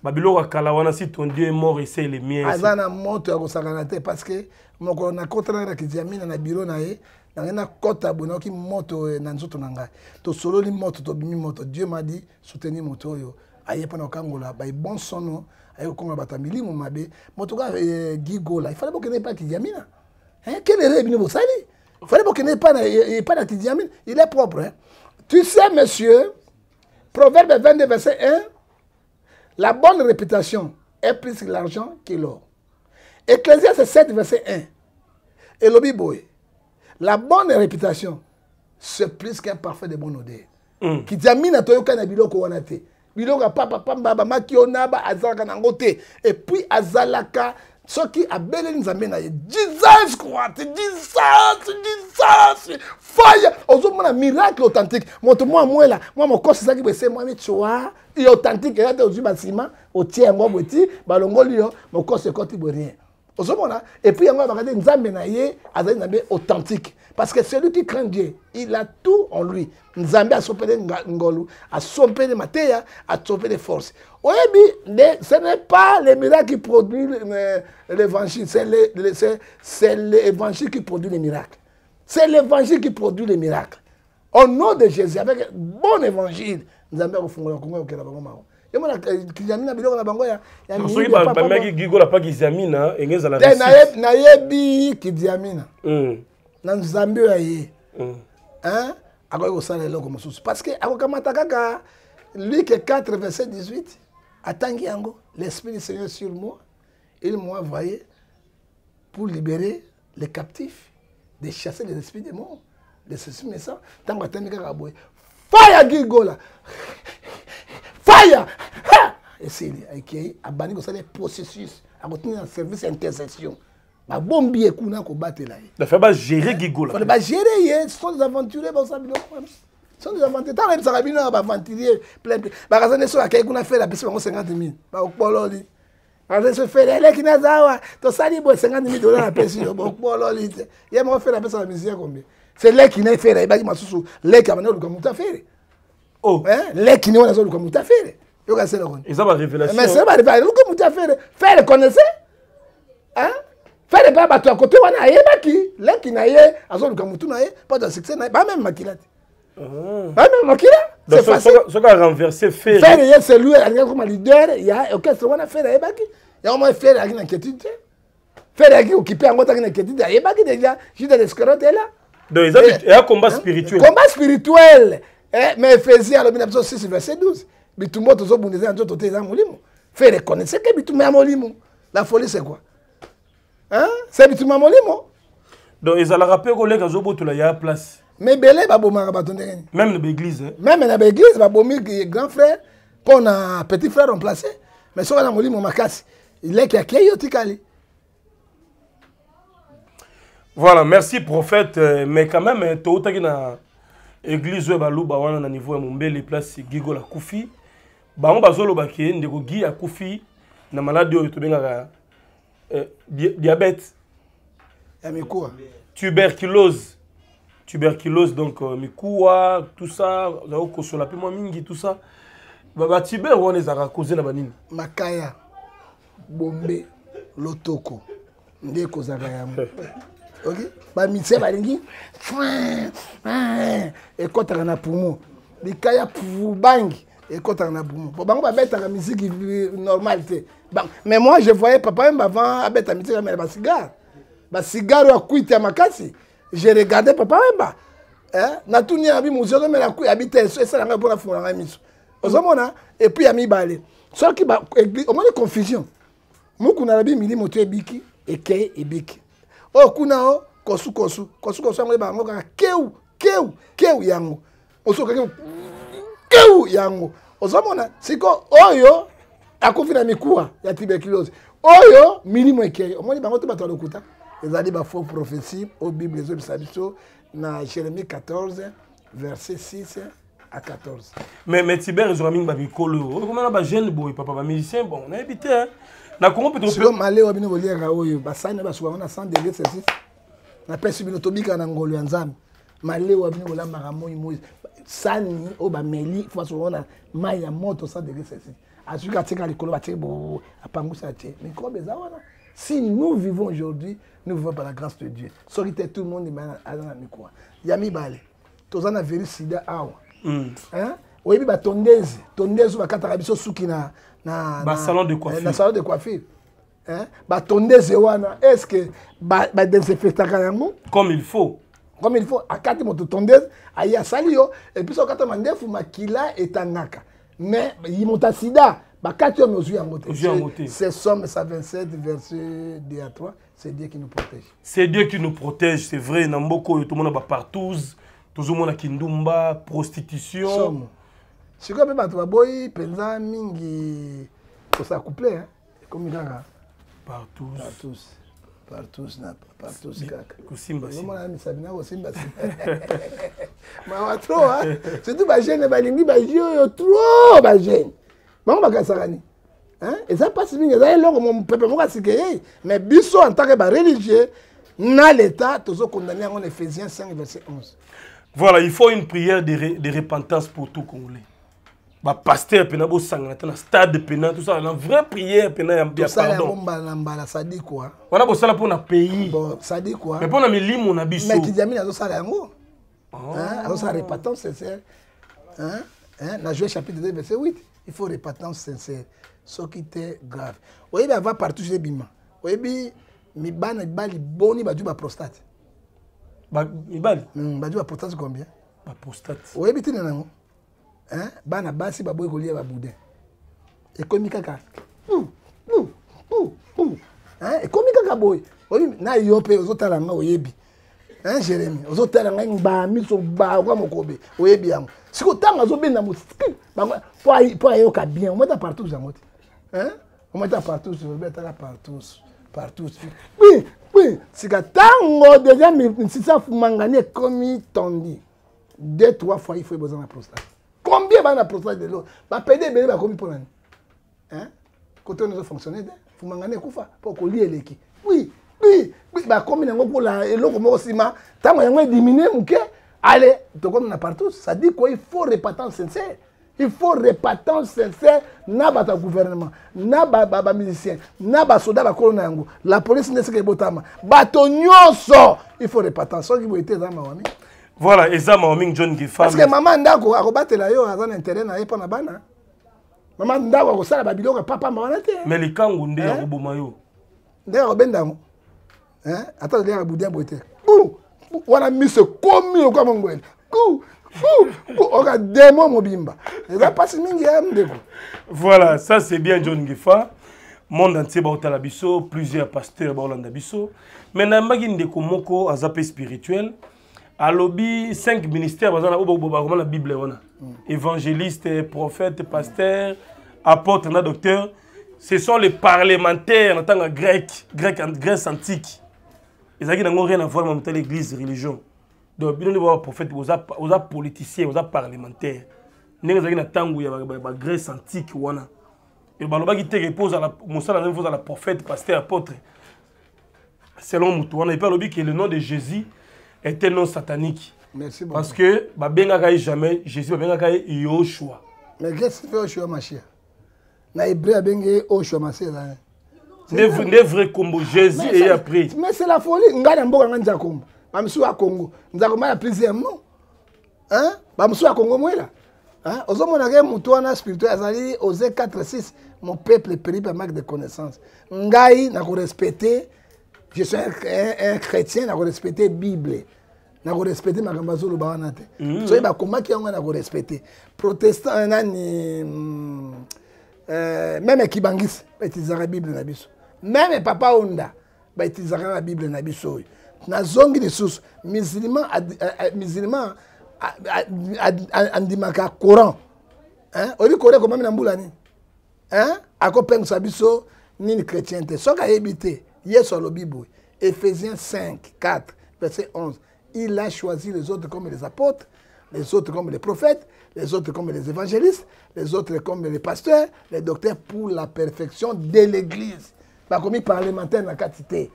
babiloko ya kala wana si ton dieu mort ese le mien aza na moto ya kosakana te parce que mokolo nakotanaka na kiziamina na biro na ye nangai nakota boye nayoki moto eh, na nzoto na ngai tosololi moto tobimi moto dieu ma dit soutenir moto oyo aye mpo na kokangola bai bon sono aye kokongola bato ya milimo mabe moto kaka eh, gigola ifale bokende epai kiziamina eh, kele reye bino bosali ifale bokende epai na kiziamina il est propre tu sais monsieur proverbe 22 verset 1 La bonne réputation est plus que l'argent que l'or. Ecclésiaste 7, verset 1. Et le Bible, la bonne réputation, c'est plus qu'un parfum de bonne odeur. mm. kidiamina toyoka na biloko wana te biloko ya papa pamba bamaki yo naba azalaka na yango te epuis azalaka soki abeleli nzambe na ye jesus christ jesus jesus fire ozomona miracle authentique moto mwa mwela mwa mokosi ezalaki bese mwami cua authentique eya te ozwi basima otie yango bweti balongoli yo mokosi ekoti bwe rien ozomona epuis yango abaka te nzambe na ye azali nzambe authentique parce que celui qui craint dieu il a tout en lui nzambe asompele ngolu asompele mateya asompele force oyebi ce n'est pas le miracle qui produit euh, l'évangile c'est l'évangile qui produit les miracles c'est l'évangile qui produit les miracles au nom de jésus avec bon évangile nzambe akofungola kongo yokela bango mawa yomona kizamina biloko na bango soki bameki gigola pa kizamina enge ezala nayebi kidiamina hmm. na nzambe oyo aye hmm. akoki kosala eloko mosusu parce que akokamata kaka luke 4 verset 18 atangi yango l'esprit du seigneur sur moi il m'a envoyé pour libérer les captifs de chasser les esprits des morts les ceci mais ça ntango atami kaka boye fire gilgola fire esili ekei abandi kosala processus akotindi na service ya intercession babombi ye kuna kobatela ye bafa bagere gigola bagere ye ce sont des aventuriers baosa biloko sont des aventuriers ntango ayebisaka bino ya baaventurier plein plein bakasa nde soki akei kuna fere apesi bango 50 mille bakopololi nasufele eleki naza awa tosali boye 50 mille dola napesi yo bokololi te ye moko fere apesa na musicien combien se leki na efere ayebaki masusu leki abanda koluka moto afere oh. eh, leki ni wana azoluka moto afere yoka sela koni eza barevelatiomese bareveluki moto afere fere connaisse fere mpe bato ya kote wana ayebaki leki na ye azoluka motu na ye mpo aza succès na ye bameme makila te makila soki arenverse ferre ye celui alingi akoma leader ya orchestre wana ferre ayebaki yango moi ferre ayaki na inquiétude te ferre ayaki okipe yango ataki na inquiétude ayebaki deja juda lescarote ela donc eza eh, combat spirituel combat spirituel eh, mais efesi alobi na biso 6 verset 12 bitumba tozobunda eza na nzoto te eza molimo ferre connaisseke bitumba ya molimo la folie c'est quoi hein c'est bituma molimo donc ezalaka pe ko leka zo botola ya place mais ebele babomaka bato ndenge nini meme na baeglise eh? meme na baeglise babomi grand frère mpo na petit frère remplace mais soki na molimo makasi leki akei otikali voilà merci prophète euh, mais quand même euh, toutaki na église oyo baluba wana na niveau ya mombele place gigola kufi bango bazoloba ke ndeko gi akufi na maladi oyo tobengaka euh, di diabète ya mikuwa tuberculose tuberculose donc euh, mikuwa tout ça ozali kosola mpe mwa mingi tout ça batiber wana ezalaka koze na banini makaya bombe lotoko nde ekozalaka yango oki bamisie balingi ekɔtaka na pumo likaya bangi ekotaka na bumu po bango babetaka miziki normal te mais moi je voyais papa meme avant abeta miziki amela basigare basigare oyo akwiti ya makasi je regarde papa wemba eh, natuni abi mozwi azomela kui abi te esala ngai mpo nafungola ngai miso ozomona epuis ya mibale soki omoni confusion mokuna nabi milimo to ebiki ekei ebiki oyo oh, kuna o oh, kosukosu kosukosu yango ebango kaka keu keu keu yango osokaki keu yango ozomona siko oyo akufi na mikuwa ya tuberculose oyo milimo ekei omoni bango te bato ya lokuta ezali bafaux prophétie oyo bible ezobisa biso na jérémie 14 verset 6 à 14 mais mais tiber ezwaka mingi bamikolo oyo okomana bajeune boye papa bamusicien bon nayebi te hein. na kongo petosiko malewa bino boliaka oyo basani na basuka yango na sans degre celsis napesi bino tobika na ngolo ya nzambe malewa bino kolambaka moi moi sani oyo bameli fo basomona mai ya moto sans degre celsius azwi katika likolo batie bo apangusi atie mikrobe eza wana si nous vivons aujourd'hui nous vivons par la grâce de dieu soki te tout le monde aza na mikuwa ya mibale toza na virus sida awa mm. oyebi batondezi tondezi bakataka biso suki na na, na, na salon de coiffure hein? batondeze wana est ce que badesinfectaka ba yango comme il faut comme il faut akati moto tondeze aye asali yo epuis soki okata mandefu makila etangaka mais moto ya sida bakati yo mais ozwi yango te c'est somme 127 verset 2 à 3 c'est dieu qui nous protège c'est dieu qui nous protège c'est vrai na mboka oyo tomona bapartouze tozomona kindumba prostitution Somme. sikoyo mpe bato baboyi mpenza mingi kosala couple hein? ekomi kaka partous partous partous na partous kaka kosimbaomona misapi na kosimbasimba mawa trop a surtout bagene balingi baji oyo trop bagene bango bakanisaka nini eza mpasi mingi eza eloko mopepe moko asikeyei mais biso en tant que bareligieux na l'état tozo condamne yango na ephésiens 5 verset 11 voilà il faut une prière de, de repentance pour tout congolais ba pasteur pena bo sangana tana stade pena tout ça na vraie prière pena ya pardon ça ya bomba na mbala ça dit quoi wana bo sala pona pays bon ça dit quoi mais pona milimo na biso mais kidjamina zo sala yango oh. hein azo sala repentance sincère hein hein na jouer chapitre 2 verset 8 il faut repentance sincère soki te grave oyebi ava partout je bima oyebi mibana mibali boni bajui baprostate mibali hmm, bajui baprostate combien baprostate oyebi ntina nango hein? bana basi baboyi kolia baboudin ekomi kaka hein? ekomi kaka boye na yo mpe ozotala nga oyebi hein jérémi ozotala ngai ngbaa miso gbaa oka mokobe oyebi yango siko ntango azobenda mosiki mpo ayoka bien omata partout yango te omata partout obi atala partout partout sika ntango deja misisa fumangani ekomi tondi deux trois fois il faut boza na prostate combien bana na prostate lelo bapede ebele bakomi mpo nani kote oyo ezofonctionne te fumangana ekufa mpo kolia eleki oui oui oui bakomi nango kola eloko moko nsima ntango yango ediminue moke ale tokomi na partout ça dit quoi il faut repatance sincère il faut repentance sincère na bato ya gouvernement na bamusicien na basoda bakolo na yango la police nde esika ebotama bato nyonso il faut repentance soki boye te eza mawa mingi voilà eza mawa mingi john gifaparceke mama ndako akobatela yo aza na interet na ye mpo na bana mama ndako akosala babiloko ya papamba wana te mais likangu nde akoboma yo ndenge akobenda yango hein ata le ya budia bote ou wana mise komi lokola mongwele ou oka demo mobimba eza mpasi mingi ya ndeko voilà ça c'est bien john ngifa monde entier baotala biso plusieurs pasteurs baolanda biso mais nayambaki ndeko moko aza mpe spirituel alobi 5 ministère baza na oyo bakoma na bible wana mm. évangéliste prophète pasteur apôtre na docteur ce sont les parlementaires na ntango ya grec grec grèce antique ezalaki nango rien à voir ma motala église religion donc bino nde baa prophète oza politicien oza parlementaire ndenge ezalaki na ntango ya bagrèce antique wana e balobaki teke mpo ozala mosala na mpo ozala prophète pasteur apôtre selon moto wana epe alobi ke le nom de jésus était non satanique Merci beaucoup. parce que babengaka ye jamais jésus babengaka ye yoshua mais grèce mpe yoshua machia na hébreu abengi ye osho ya masela hein. nde vrai kombo jésus eye après mais c'est la folie ngai na mboka ngai nzakomba bamisusu ya congo nzakomba ya plusième non hein? bamisusu ya congo mwela hein? ozomonaka motu wana spirituel azali ose 4 6 mon peuple péri par manque de connaissance ngai nakorespecte je suis un, un, un chrétien nakorespecte bible na korespecte makambo azoloba wana te mhm. soki bakomaki yango na korespecte protestant eh, nani mm, eh, meme kibangisi baitilisaka bible na biso meme papa onda baitilisaka kaka bible na biso oyo nazongi lisusu musulman eh, musulman andimaka coran oyebi coran ekomami na mbula nini akopengwisa biso nini chrétien te soki ayebi te yesu alobi boye ephésiens 5 4 verset 11 il a choisi les autres comme les apôtres, les autres comme les prophètes, les autres comme les évangélistes, les autres comme les pasteurs, les docteurs pour la perfection de l'Église. Il parlementaire na la te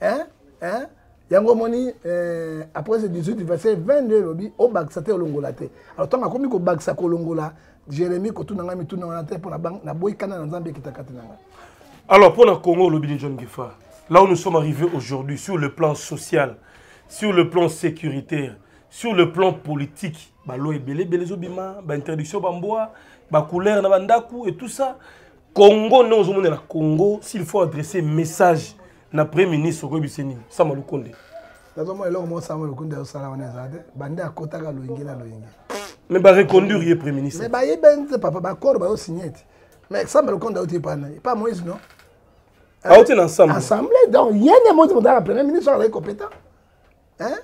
hein hein yango omoni eh, après ce 18 verset 22 elobi obakisa te olongola te alors ntango akomi kobakisa kolongola jérémi kotuna ngai mituna wana te mpo naboyi kana na nzambe ekitaka te na ngai alors mpo na congo olobi ni john gefa là où nous sommes arrivés aujourd'hui sur le plan social sur le plan sécuritaire sur le plan politique balo ebele ebele ezobima bainterdiction bambwa bacouleur na bandako et tout ça Congo ndenge ozomona na Congo s'il faut adresser message na premier ministre okoyebisa nini sama lukonde nazomona eloko moko sama lukonde azosala wana eza te bande akotaka loyenge na loyenge me bareconduire ye premier ministre me bayebani te papa baccord bazosigne te mais sama lukonde auti epana epa moise non auti na ensemble ensemble donc ye nde mozi motaka premier ministre azali compétent hein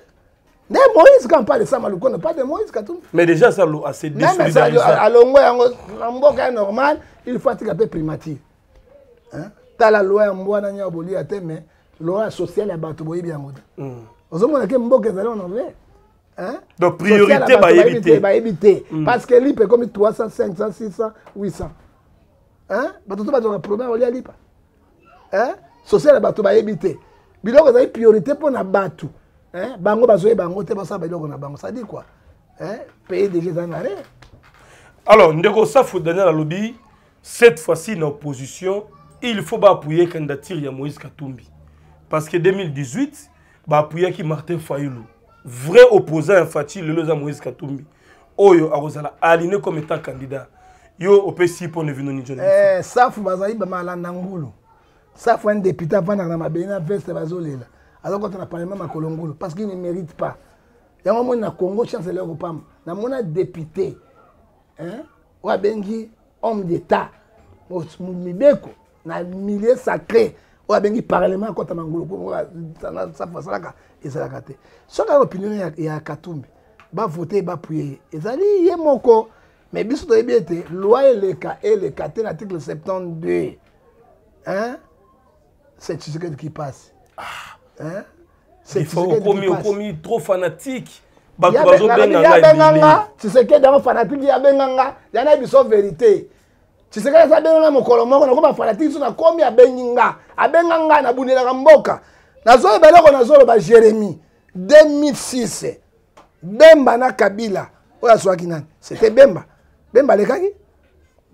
nde moïse kampala esama lokono pas de moïse katumbi mais déjà ça assez désolidarisé alongo yango na mboka ya normal il faut atika mpe primature hein tala loi ya mbwa na nyao bolia te mais loi sociale ya bato boyebi yango te hmm. ozomona ke mboka ezali en anglais donc priorité bayebi te bayebi te hmm. parce que lipa ekomi 300 500 600 800 bato to bazwaka problème olia lipa eh? sociale ya bato bayebi te biloko ezali priorité mpo na bato eh? bango bazoyeba yango te basala biloko na bango sadi kua eh? pays deja ezali na rien alors ndeko safu daniel alobi cette fois-ci na opposition il faut baappuye candidature ya moïse katumbi parce que 2018 baappuyaki martin fayulu vrai opposant ya faci lelo eza moïse katumbi oyo akozala aline comme étant candidat yo opesi mpo na vino ninjo eh, safu bazali bamalanda ngulu safu un député avandaka na mabele na veste bazolela azokota na parlement makolo ngulu parce qu'il ne mérite pas yango omoni na congo chance eleo kopamba namona député oyo abengi homme d'état mibeko na milieu sacré oyo abengi parlement akɔta na ngulu asalaka ezalaka te soki ayo opinion ya, ya katumbi bavote bapuye ye ezali ye moko me biso toyebi ete loi eleka eleka te na article 72 hein? c'est tshisekedi qui passe ah. hein? okomi okomi trop fanatique bato bazobenga nga tshisekedi yango fanatique abenga nga yana biso verité tshisekedi aza bino na mokolo moko nako bafanatiki so nakomi abengi nga abenga nga nabundelaka mboka nazoyeba eloko nazoloba jérémi 2006 bemba na kabila oyo azwaki nani c'était bemba bemba alekaki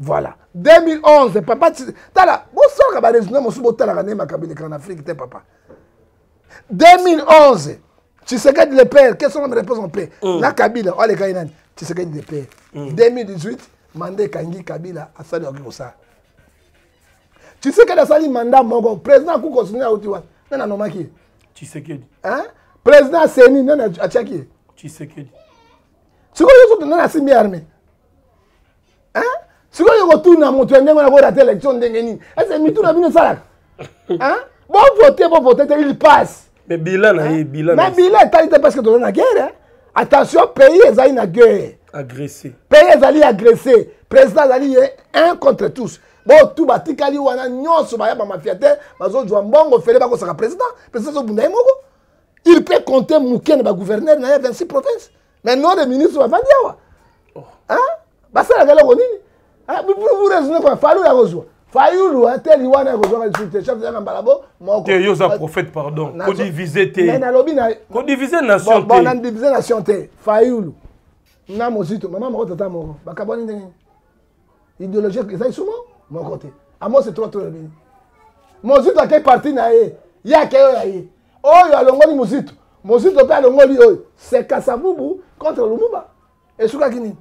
voilà 2011 papa tala bosalaka baresultat mosusu botalaka nde makambo elekaka na afrike te papa 2011 tshisekedi le père quels sont la réponse en paix mm. na kabila oaleka ye nani tshisekedi le père mm. 2018 manda ekangi kabila asali okoki kosala tshisekedi asali manda moko président akuki kosuni auti wana nani anomaki ye tshisekedi président aseni nani atiaki ye tshisekedi sikoyo yo soki nani asimbi armée hein sikoyo kotuna moto ya ndenge wana korate election ndenge nini ese mitu na bino esalaka hein bovote bovote te il passe mais bilan na ye bilan mais bilan etali te parce que toza na guerre hein? attention pays ezali na guerre agressé pays ezali agressé président azali ye un contre tous botu batikali wana nyonso baya bamafia te bazozwa mbongo fele bakosaka président président azobunda ye moko il peut compter moke na bagouverneur na ye 26 province mais non de ministre bavandi awa basalaka eloko nini bipulubulezunekona falu ya kozwa fayulu ateli wana ya kozwaka lisusu te chef yaka mbala bo mokote yo oza prophète pardon kodivise te nalobi na kodivise nation te bona divise nation te fayulu na mozito mama moko tata moko bakabwani ndenge ideologie eza lisumo moko te amose trois to elobini mozito ake parti na ye ye ake oyo ya ye oyo alongoli mozito mozito mpe alongoli oyo sekasavubu contre lumumba esukaki nini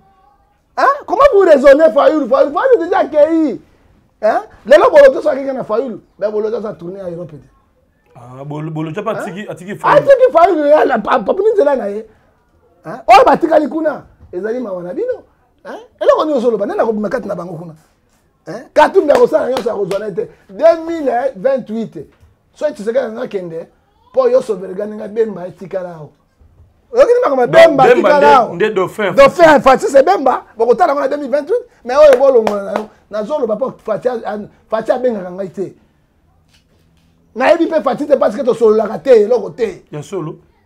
hein? comment vous raisonnez fayulu fayulu fayulu déjà akei hein? lelo boloto so akeke na fayulu me boloto aza tourne ya europe te ah, boloto mpe atiki atiki fayulu papuni nzela na ye oyo batikali kuna ezali mawa na bino eloko nini ozoloba nde nakobima kati na bango kuna katumbi akosala nyonso akozwa na ye te 2028 soki tshisekedi alingi akende mpo yo sobergani nga bemba etikala awa oyokini makambo bemba tikalaodauphin eh, fatise bemba bokotala yango na 2028 mais oyo bolongola na yo nazoloba mpo fati abengaka ngai te nayebi mpe fati te parce que tosololaka te eloko te ya solo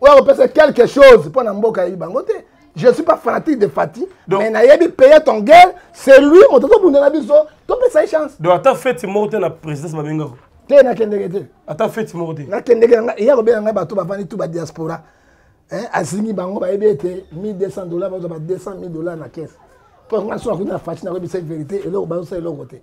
oyo akopesa quelque chose mpo na mboka yebi bango te je suis pas fanatique de fati donc, mais nayebi paye ton guerre c'est lui moto tobunda na biso topesa ye chance donc ata feti moko te na présidence babengako te nakendeke te ata feti moko te nakendeke na ngai eya kobela ngai bato bavandi tu badiaspora azingi bango bayebi ete 1200 dollars bazwa ba 200 000 dollars na caisse mpo ngai soki nakuti na fati nakoyebisa verité eloko bazosala eloko te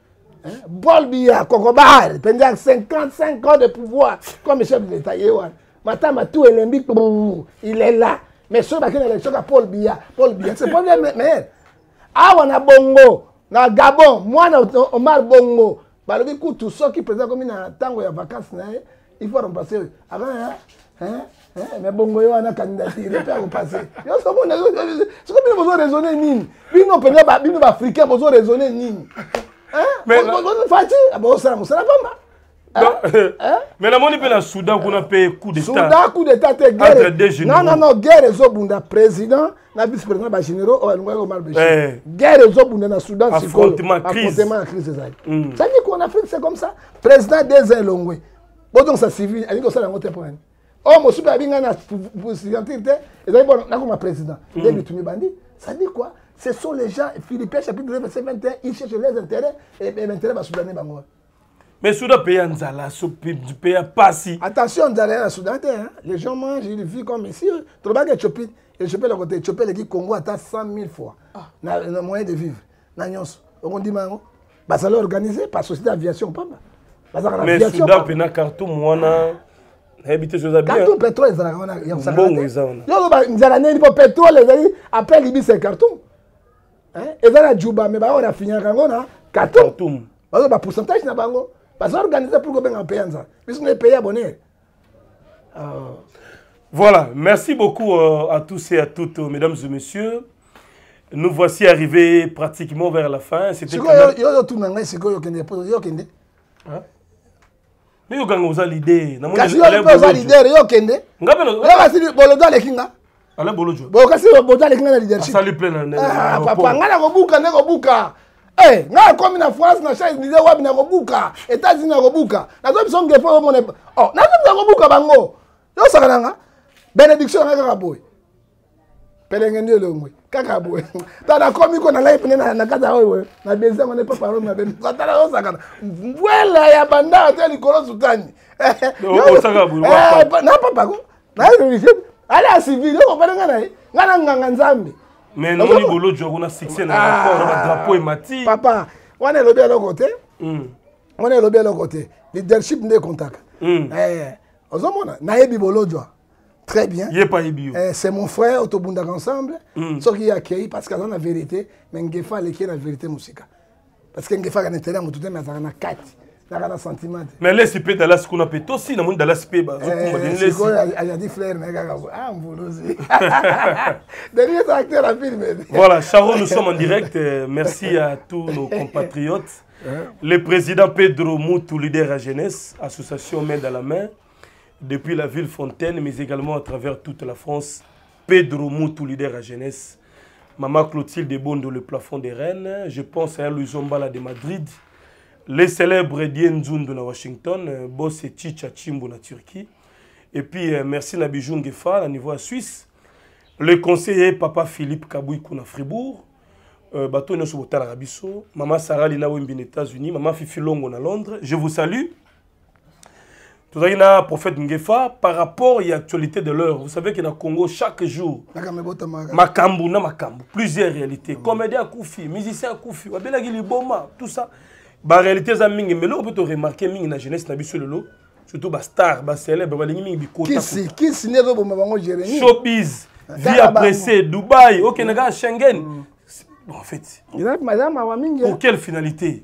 Paul Biya, Kokobare, pendant 55 ans de pouvoir comme chef d'État, Yewan, Matama tout elembi, il est là. Mais ceux qui sont là, Paul Biya, Paul Biya, c'est pas bien, mais awa na bongo, na Gabon, moi na Omar Bongo, balobi kutu soki président komi na tango ya vacances na ye, il faut remplacer oyo avant ya hein, hein, mais bongo yo wana candidature mpe akopase yo sokomona soko bino bozo raisonne nini bino mpenza bino baafricain bozo raisonne nini fati bosala mosala pamba mais namoni mpe na soudan kuna mpe coup d'état soudan coup d'état te guerre non non non guerre ezobunda président na vice président ba généraux oyo alingaki omar bashir eh. guerre ezobunda na soudan sikoyoaffrontement ya crise ezali sadi mm. ko na afrique c'est comme ça président des elongwe bozongisa civil alingi kosala yango te mpo nani oyo oh, mosusu abinga na signature te ezali mpo nakoma président mm. nde bitumi bandi sadi quoi ce sont les gens philippien chapitre 21 ils cherchent les intérêts et l'intérêt basoudanais bango Mais Soudan pays en Zala, pays à Passi. Attention, Zala na Soudan, hein. les gens mangent, ils vivent comme ici. Tu vois que Éthiopie, Éthiopie, le côté Éthiopie, le Congo atteint 100 000 fois. Ah. Na, na moyen de vivre. Na nyonso. On dit mango. Bah ça l'a organisé par société d'aviation pas mal. Bah ça Mais aviation, Soudan pena Khartoum wana. Habité sur Zabia. Khartoum pétrole ezalaka wana. Mbongo eza wana. Yo ba nzala nini po pétrole ezali après Libye c'est Khartoum. Hein? Ezala Juba mais ba on a fini yango na Khartoum. Khartoum. baza ba pourcentage na bango baza organise pour kobenga mpe ya nzala biso na epaye ya bonere ah. Voilà, merci beaucoup euh, à tous et à toutes, euh, mesdames et messieurs. Nous voici arrivés pratiquement vers la fin. C'était. Hein? Mais yo ganga oza leader. Kasi yo mpe oza leader yo kende. Nga mpe yo kasi bolodo aleki nga. Ala bolodo. Bo kasi bolodo aleki nga na leadership. Asali plein na nene. Ah papa nga na kobuka nde kobuka. Eh, nga komi na France na chaise leader wapi na kobuka. États-Unis na kobuka. Nazo biso ngefe o mona. Oh, nazo biso kobuka bango. Yo sakana nga. Benediction na kaka boye. pelenge nde elongwe kaka boye ta nakomi ko na live nde na kati ya oyo na bezi yango nde papa romi abe atala osakana mbwela ya banda ata likolo sutani eh, eh, eh, na papa ko na religie ale ya civil okopana ngai na ye ngai na nganga nzambe mais namoni bolojwa kuna succès na rapport na badrapeau emati papa wana elobi eloko te hmm. wana elobi eloko te leadership nde ekontaka hmm. ozomona nayebi bolojwa très bien ye pa yebi yo eh, c'est mon frère tobundaka ensemble mm. soki ye akei parce que aza na vérité mais ngefa aleki ye na vérité mosika parce que ngefa aka na intérêt ya motu te mais azalaka na kati naka na sentiment te mais lesi mpe dalasi kuna mpe tosi namoni dalasi mpe bazokumbasikoyo eh, ayadi flaire na ye kaka ah mvuluzi denis est acteur ya film voilà charo nous sommes en direct euh, merci à tous nos compatriotes eh. le président pedro mutu leader ya jeunesse association main dans la main Depuis la ville Fontaine, mais également à travers toute la France, Pedro Moutou, leader à jeunesse, Maman Clotilde Bondo, le plafond des Rennes, je pense à Louison Bala de Madrid, les célèbres Dien Zundu na Washington, euh, Boss et Chicha Chimbo na Turquie, et puis euh, merci na Bijou Ngefa, à niveau à Suisse, le conseiller Papa Philippe Kabouikou na Fribourg, euh, bato nyonso botalaka biso mama sarali na wembi na états-unis mama fifilongo na londres je vous salue tozalaki na prophète ngefa par rapport ya actualité de l'heure vous savez que na congo chaque jour makambo na makambo plusieurs réalités comédien akufi musicien akufi babelaki liboma tout ça baréalité eza mingi mais loko mpe toremarke mingi na jeunesse na biso lelo surtout bastar bacélèbre balingi mingi bikotakisi nde ezoboma bango jérémi showbiz vie appréciée dubaï okende kaka schengen mm. en fait eza mawa mingi pour quelle finalité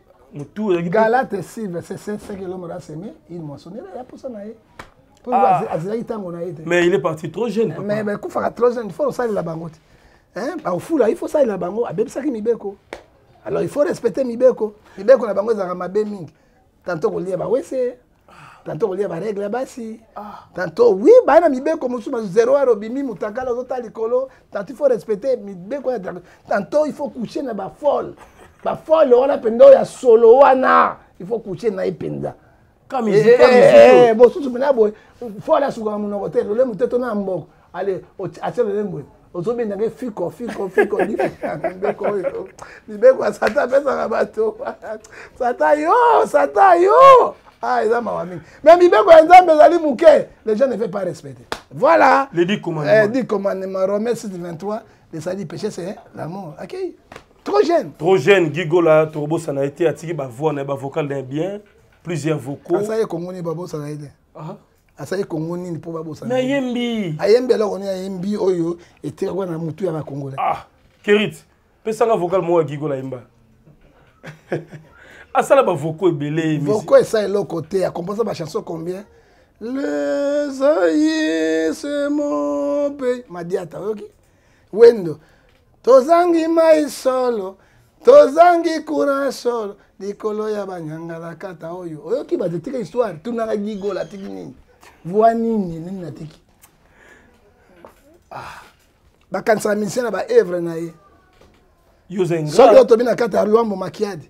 mutu ezalaki galate sive c'est c'est ce que l'homme a semé il moissonnera ya posa na ye po ah. azalaki ntango na ye te mais il est parti trop jeune papa. mais bakufaka trop jeune il faut osalela bango te hein bakufula il faut osalela bango abebisaki mibeko alors il faut respecter mibeko mibeko na bango ezalaka mabe mingi tanto kolia bawese tanto kolia baregle ya basi ah. tanto wi baye na mibeko mosusu bazo zero ero obimi motakala ozotala likolo tanto ifo respecte mibeko ya tanto ifo couche na bafole bafole wana mpenza oyo ya solo wana ifo couche na ye mpenza mosusu mpenza boye fole asukaka monoko te lolemo te to na mboko ale atia lolembwe ozobenda ngai fiko fiko fiko mibeko oyo mibeko ya sata apesaka bato sata yo sata yo ah eza mawa mingi mais mibeko ya nzambe ezali moke les gens ne fait pas respecter voilà les dix commandements eh, dix commandements romains 6 23 ezali péché c'est la mort akei trop jeune trop jeune gigola tokobosana ye te atiki bavoix na ye bavocal na ye bien plusieurs vocaux asali ekongoni babosana ye te asali kongo nini mpo babosana mais ayembi ayembi eloko nini ayembi oyo etikaka na motu ya bakongole ah kerite pesanga vocal moko ya gigola ayemba asala bavoko ebele voko esa eloko te akomposa bachanson combien le zaï se mon pays madiata oyoki wendo tozangi mai solo tozangi courant solo likolo ya banyangalakata oyo oyoki bato tika histoire tunaka gigola atiki nini voi nini nini natiki ah. bakanisaka misien na baevre na ye soki otobi na kati ya lwambo makiadi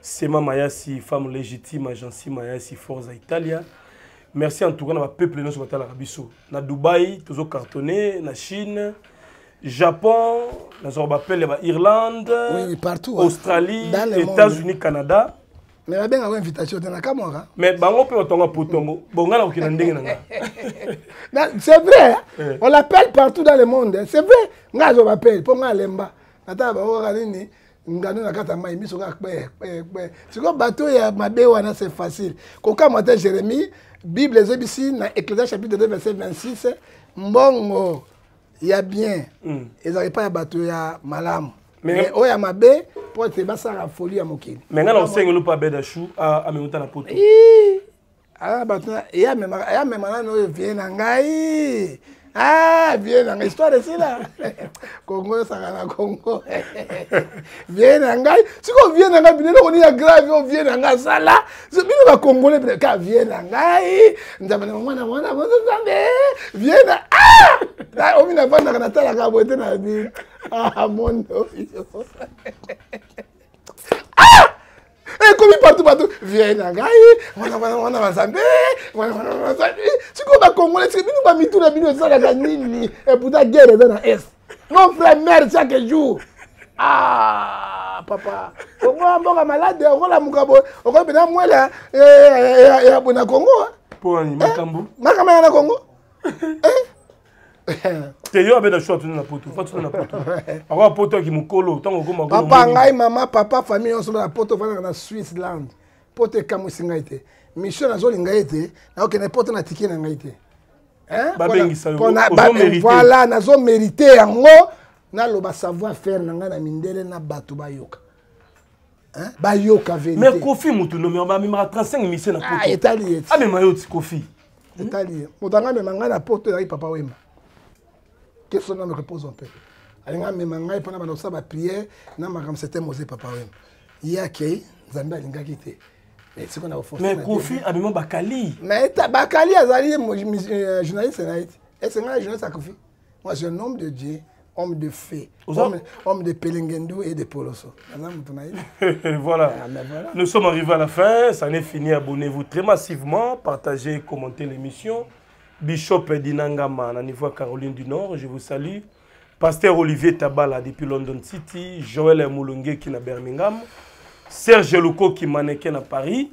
Sema Mayasi, femme légitime, agence Mayasi, Forza Italia. Merci en tout cas na ba peuple nyonso batalaka biso. Na Dubaï, tozo cartonner, na Chine, Japon, nazwa ba peuple ba Irlande, oui, partout, Australie, États-Unis, Canada. Mais la benga invitation dans la camera. Mais bango pe otonga potongo, bonga na okina ndenge na nga. C'est vrai. Hein? On l'appelle partout dans le monde. Hein. C'est vrai. Nga zo m'appelle, po nga lemba. Ata ba oka nini? ngano na kati ya mai miso kaka kpe kpe kpe sikoyo bato ya mabe wana c'est facile kokamwa te jérémie bible ezebisi na ecclésia chapitre 2 verset 26 mbongo ya bien mm. ezalaka epai ya bato ya malamu mais oyo ya mabe mpo ete basala folie ya mokili me ngai na osengeli mpo abeda chou ameuta na poto aa ah, bato ye amema nano oyo vie na ngai ah vie na ngai histoire esila kongo esaka na kongo vie na ngai sikoyo vie na ngai bino eloko nini ya grave oyo vie na ngai asala bino bakongole bino ka vie na ngai nzambe na mwana mwana mozo nzambe vie na ah omi nafandaka natalaka boye te na bi ah mondo yo ah ekomi eh, partout partout vie na ngai wana wana wana bazambe wana wana bazambe sikoyo bakongole sike bino bamitu na bino esalaka nini eputa eh, guerre eza na est mon frère mare chaque jour ah papa kongo mboka malade okolamuka boye okoki mpena mwela eh, ya boye na kongo mpo makambo makambo ya na kongo te yo abeta sho atuna na poto fa tuna na poto ako apoto yaki mokolo ntango okoma papa ngai mama papa famille nyonso na poto ofandaka na swissland poto ekamwisi ngai te mission nazolinga ye te nakokende poto na tike na ngai te babengisa yovoila nazo merite yango naloba savoir faire na ngai na mindele na bato bayoka hein? bayoka verité mais kofi mutu nomero bamemaka 35 mission na poto ah, etali ye amema yo ti kofi etali ye moto anga amema ngai na poto ezalaki papa wema que son âme repose en paix alinga amema ngai mpona banda kosala bapriere na makambo sete mose papa wema ye akei nzambe alingaki te Eh, mais kofi abima bakali mais bakali azali euh, journaliste na ye te esengala journaliste ya kofi moi je un homme de dieu homme de fait, homme, homme, de Pelengendo et de Poloso. Ah, voilà. Nous sommes arrivés à la fin. Ça n'est fini. Abonnez-vous très massivement. Partagez, commentez l'émission. Bishop Dinangama, à niveau Caroline du Nord, je vous salue. Pasteur Olivier Tabala depuis London City, Joël Moulongue qui est à Birmingham, Serge Louko qui mannequin à Paris.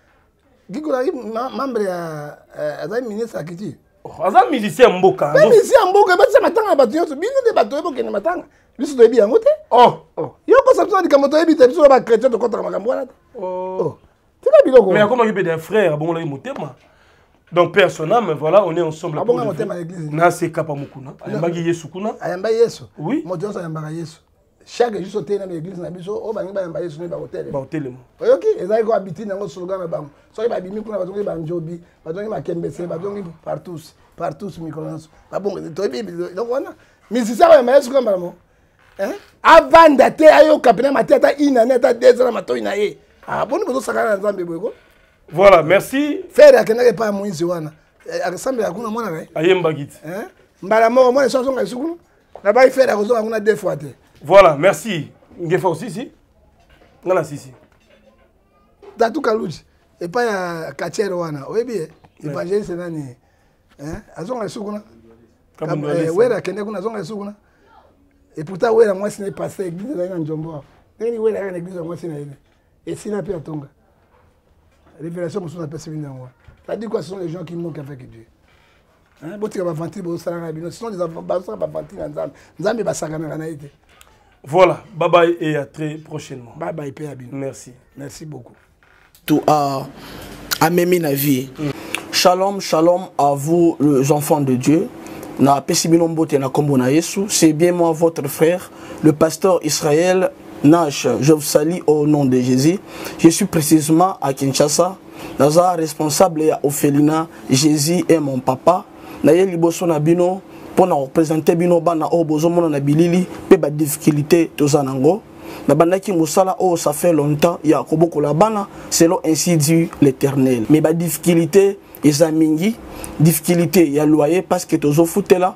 gikolaki membre ya eh, azali ministre ya culture oh, aza musicien ya mboka musicien ya mboka batisa matanga na bato nyonso bino nde bato oyebi okende matanga biso toyebi yango te oh. Oh. yo kosa biso na likambo toyebi te biso bachrétien tokotaka makambo wana te tika biloko mais akomaki mpe d'un frère abongolaki motema donc père son âme voilà on est ensemble abonga motema ya église na se kapa mukuna ayambaki yesu kuna ayamba yesu oui moto nyonso ayambaka yesu chaque jour soteyi na baeglise na biso oyo balingi bayamba yesu nde bakotelema oyoki ezalaki ko abitine yango slogan na bango soki babimi kuna bazongi banjobi bazongi makembese bazongi partous partous mikolo nyonso babongo toyebi donc wana misisi ako yamba yesu kuna mbala moko avanda te ayoka mpena mate ata inane ata deux na matoi na ye ah, boni bozosakana na nzambe boyeko voilà merci fere akendaki epai ya moise wana eh, akasambelaka kuna mwana na ye ayembaki ti mbala moko mwana esu azonga esu kuna na bai fere akozonga kuna deux fois te voilà merci ngefa osisi nga na sisi tatu kaluji epai ya katiere wana oyebi ye evangeliste nani azonga lisusu kuna eh, wera akende kuna azonga lisusu kuna et pourtant wera mwasi na ye passe église ezali na njombo awa ndenge ni wera yaka na église ya mwasi na ye esila mpe atonga révélation mosusu apesi bino yango c'est-à-dire quoi ce sont les gens qui manquent avec dieu Hein, botika baventire bozosalaka na bino sinon bazosala baventire na nzambe nzambe basakanaka na ye te voilà bye bye et à très prochainement bye bye mpe ya bino merci merci beaucoup to a amemi na vie mm. shalom shalom à vous les enfants de dieu na pesi bino mbote na kombo na yesu c'est bien moi votre frère le pasteur israël nash je vous salue au nom de jésus je suis précisément à kinshasa naza responsable ya ofelina jésus est mon papa naye liboso na bino mpo na kopresente bino bana oyo bozomona na bilili mpe badifficulté toza nango nabandaki mosala oyo oh, ça fait longtemps ya kobokola bana selon ainsi du l'éternel mais badifficulté eza mingi difficulté ya loyer parce que tozofutela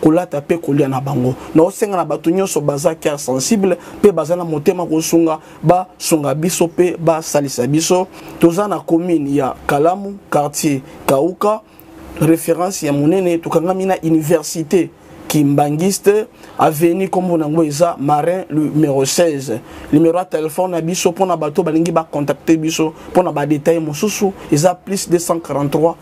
kolata mpe kolia na bango na osenga na bato nyonso baza cœur sensible mpe baza na motema kosunga basunga biso mpe basalisa biso toza na commune ya kalamu quartier kauka référence ya monene tokangami na université kimbangiste aveni nkombo na yango eza marin numero 16 numero ya telefone na biso mpo na bato balingi bacontacte biso mpo na badetail mosusu eza plus 243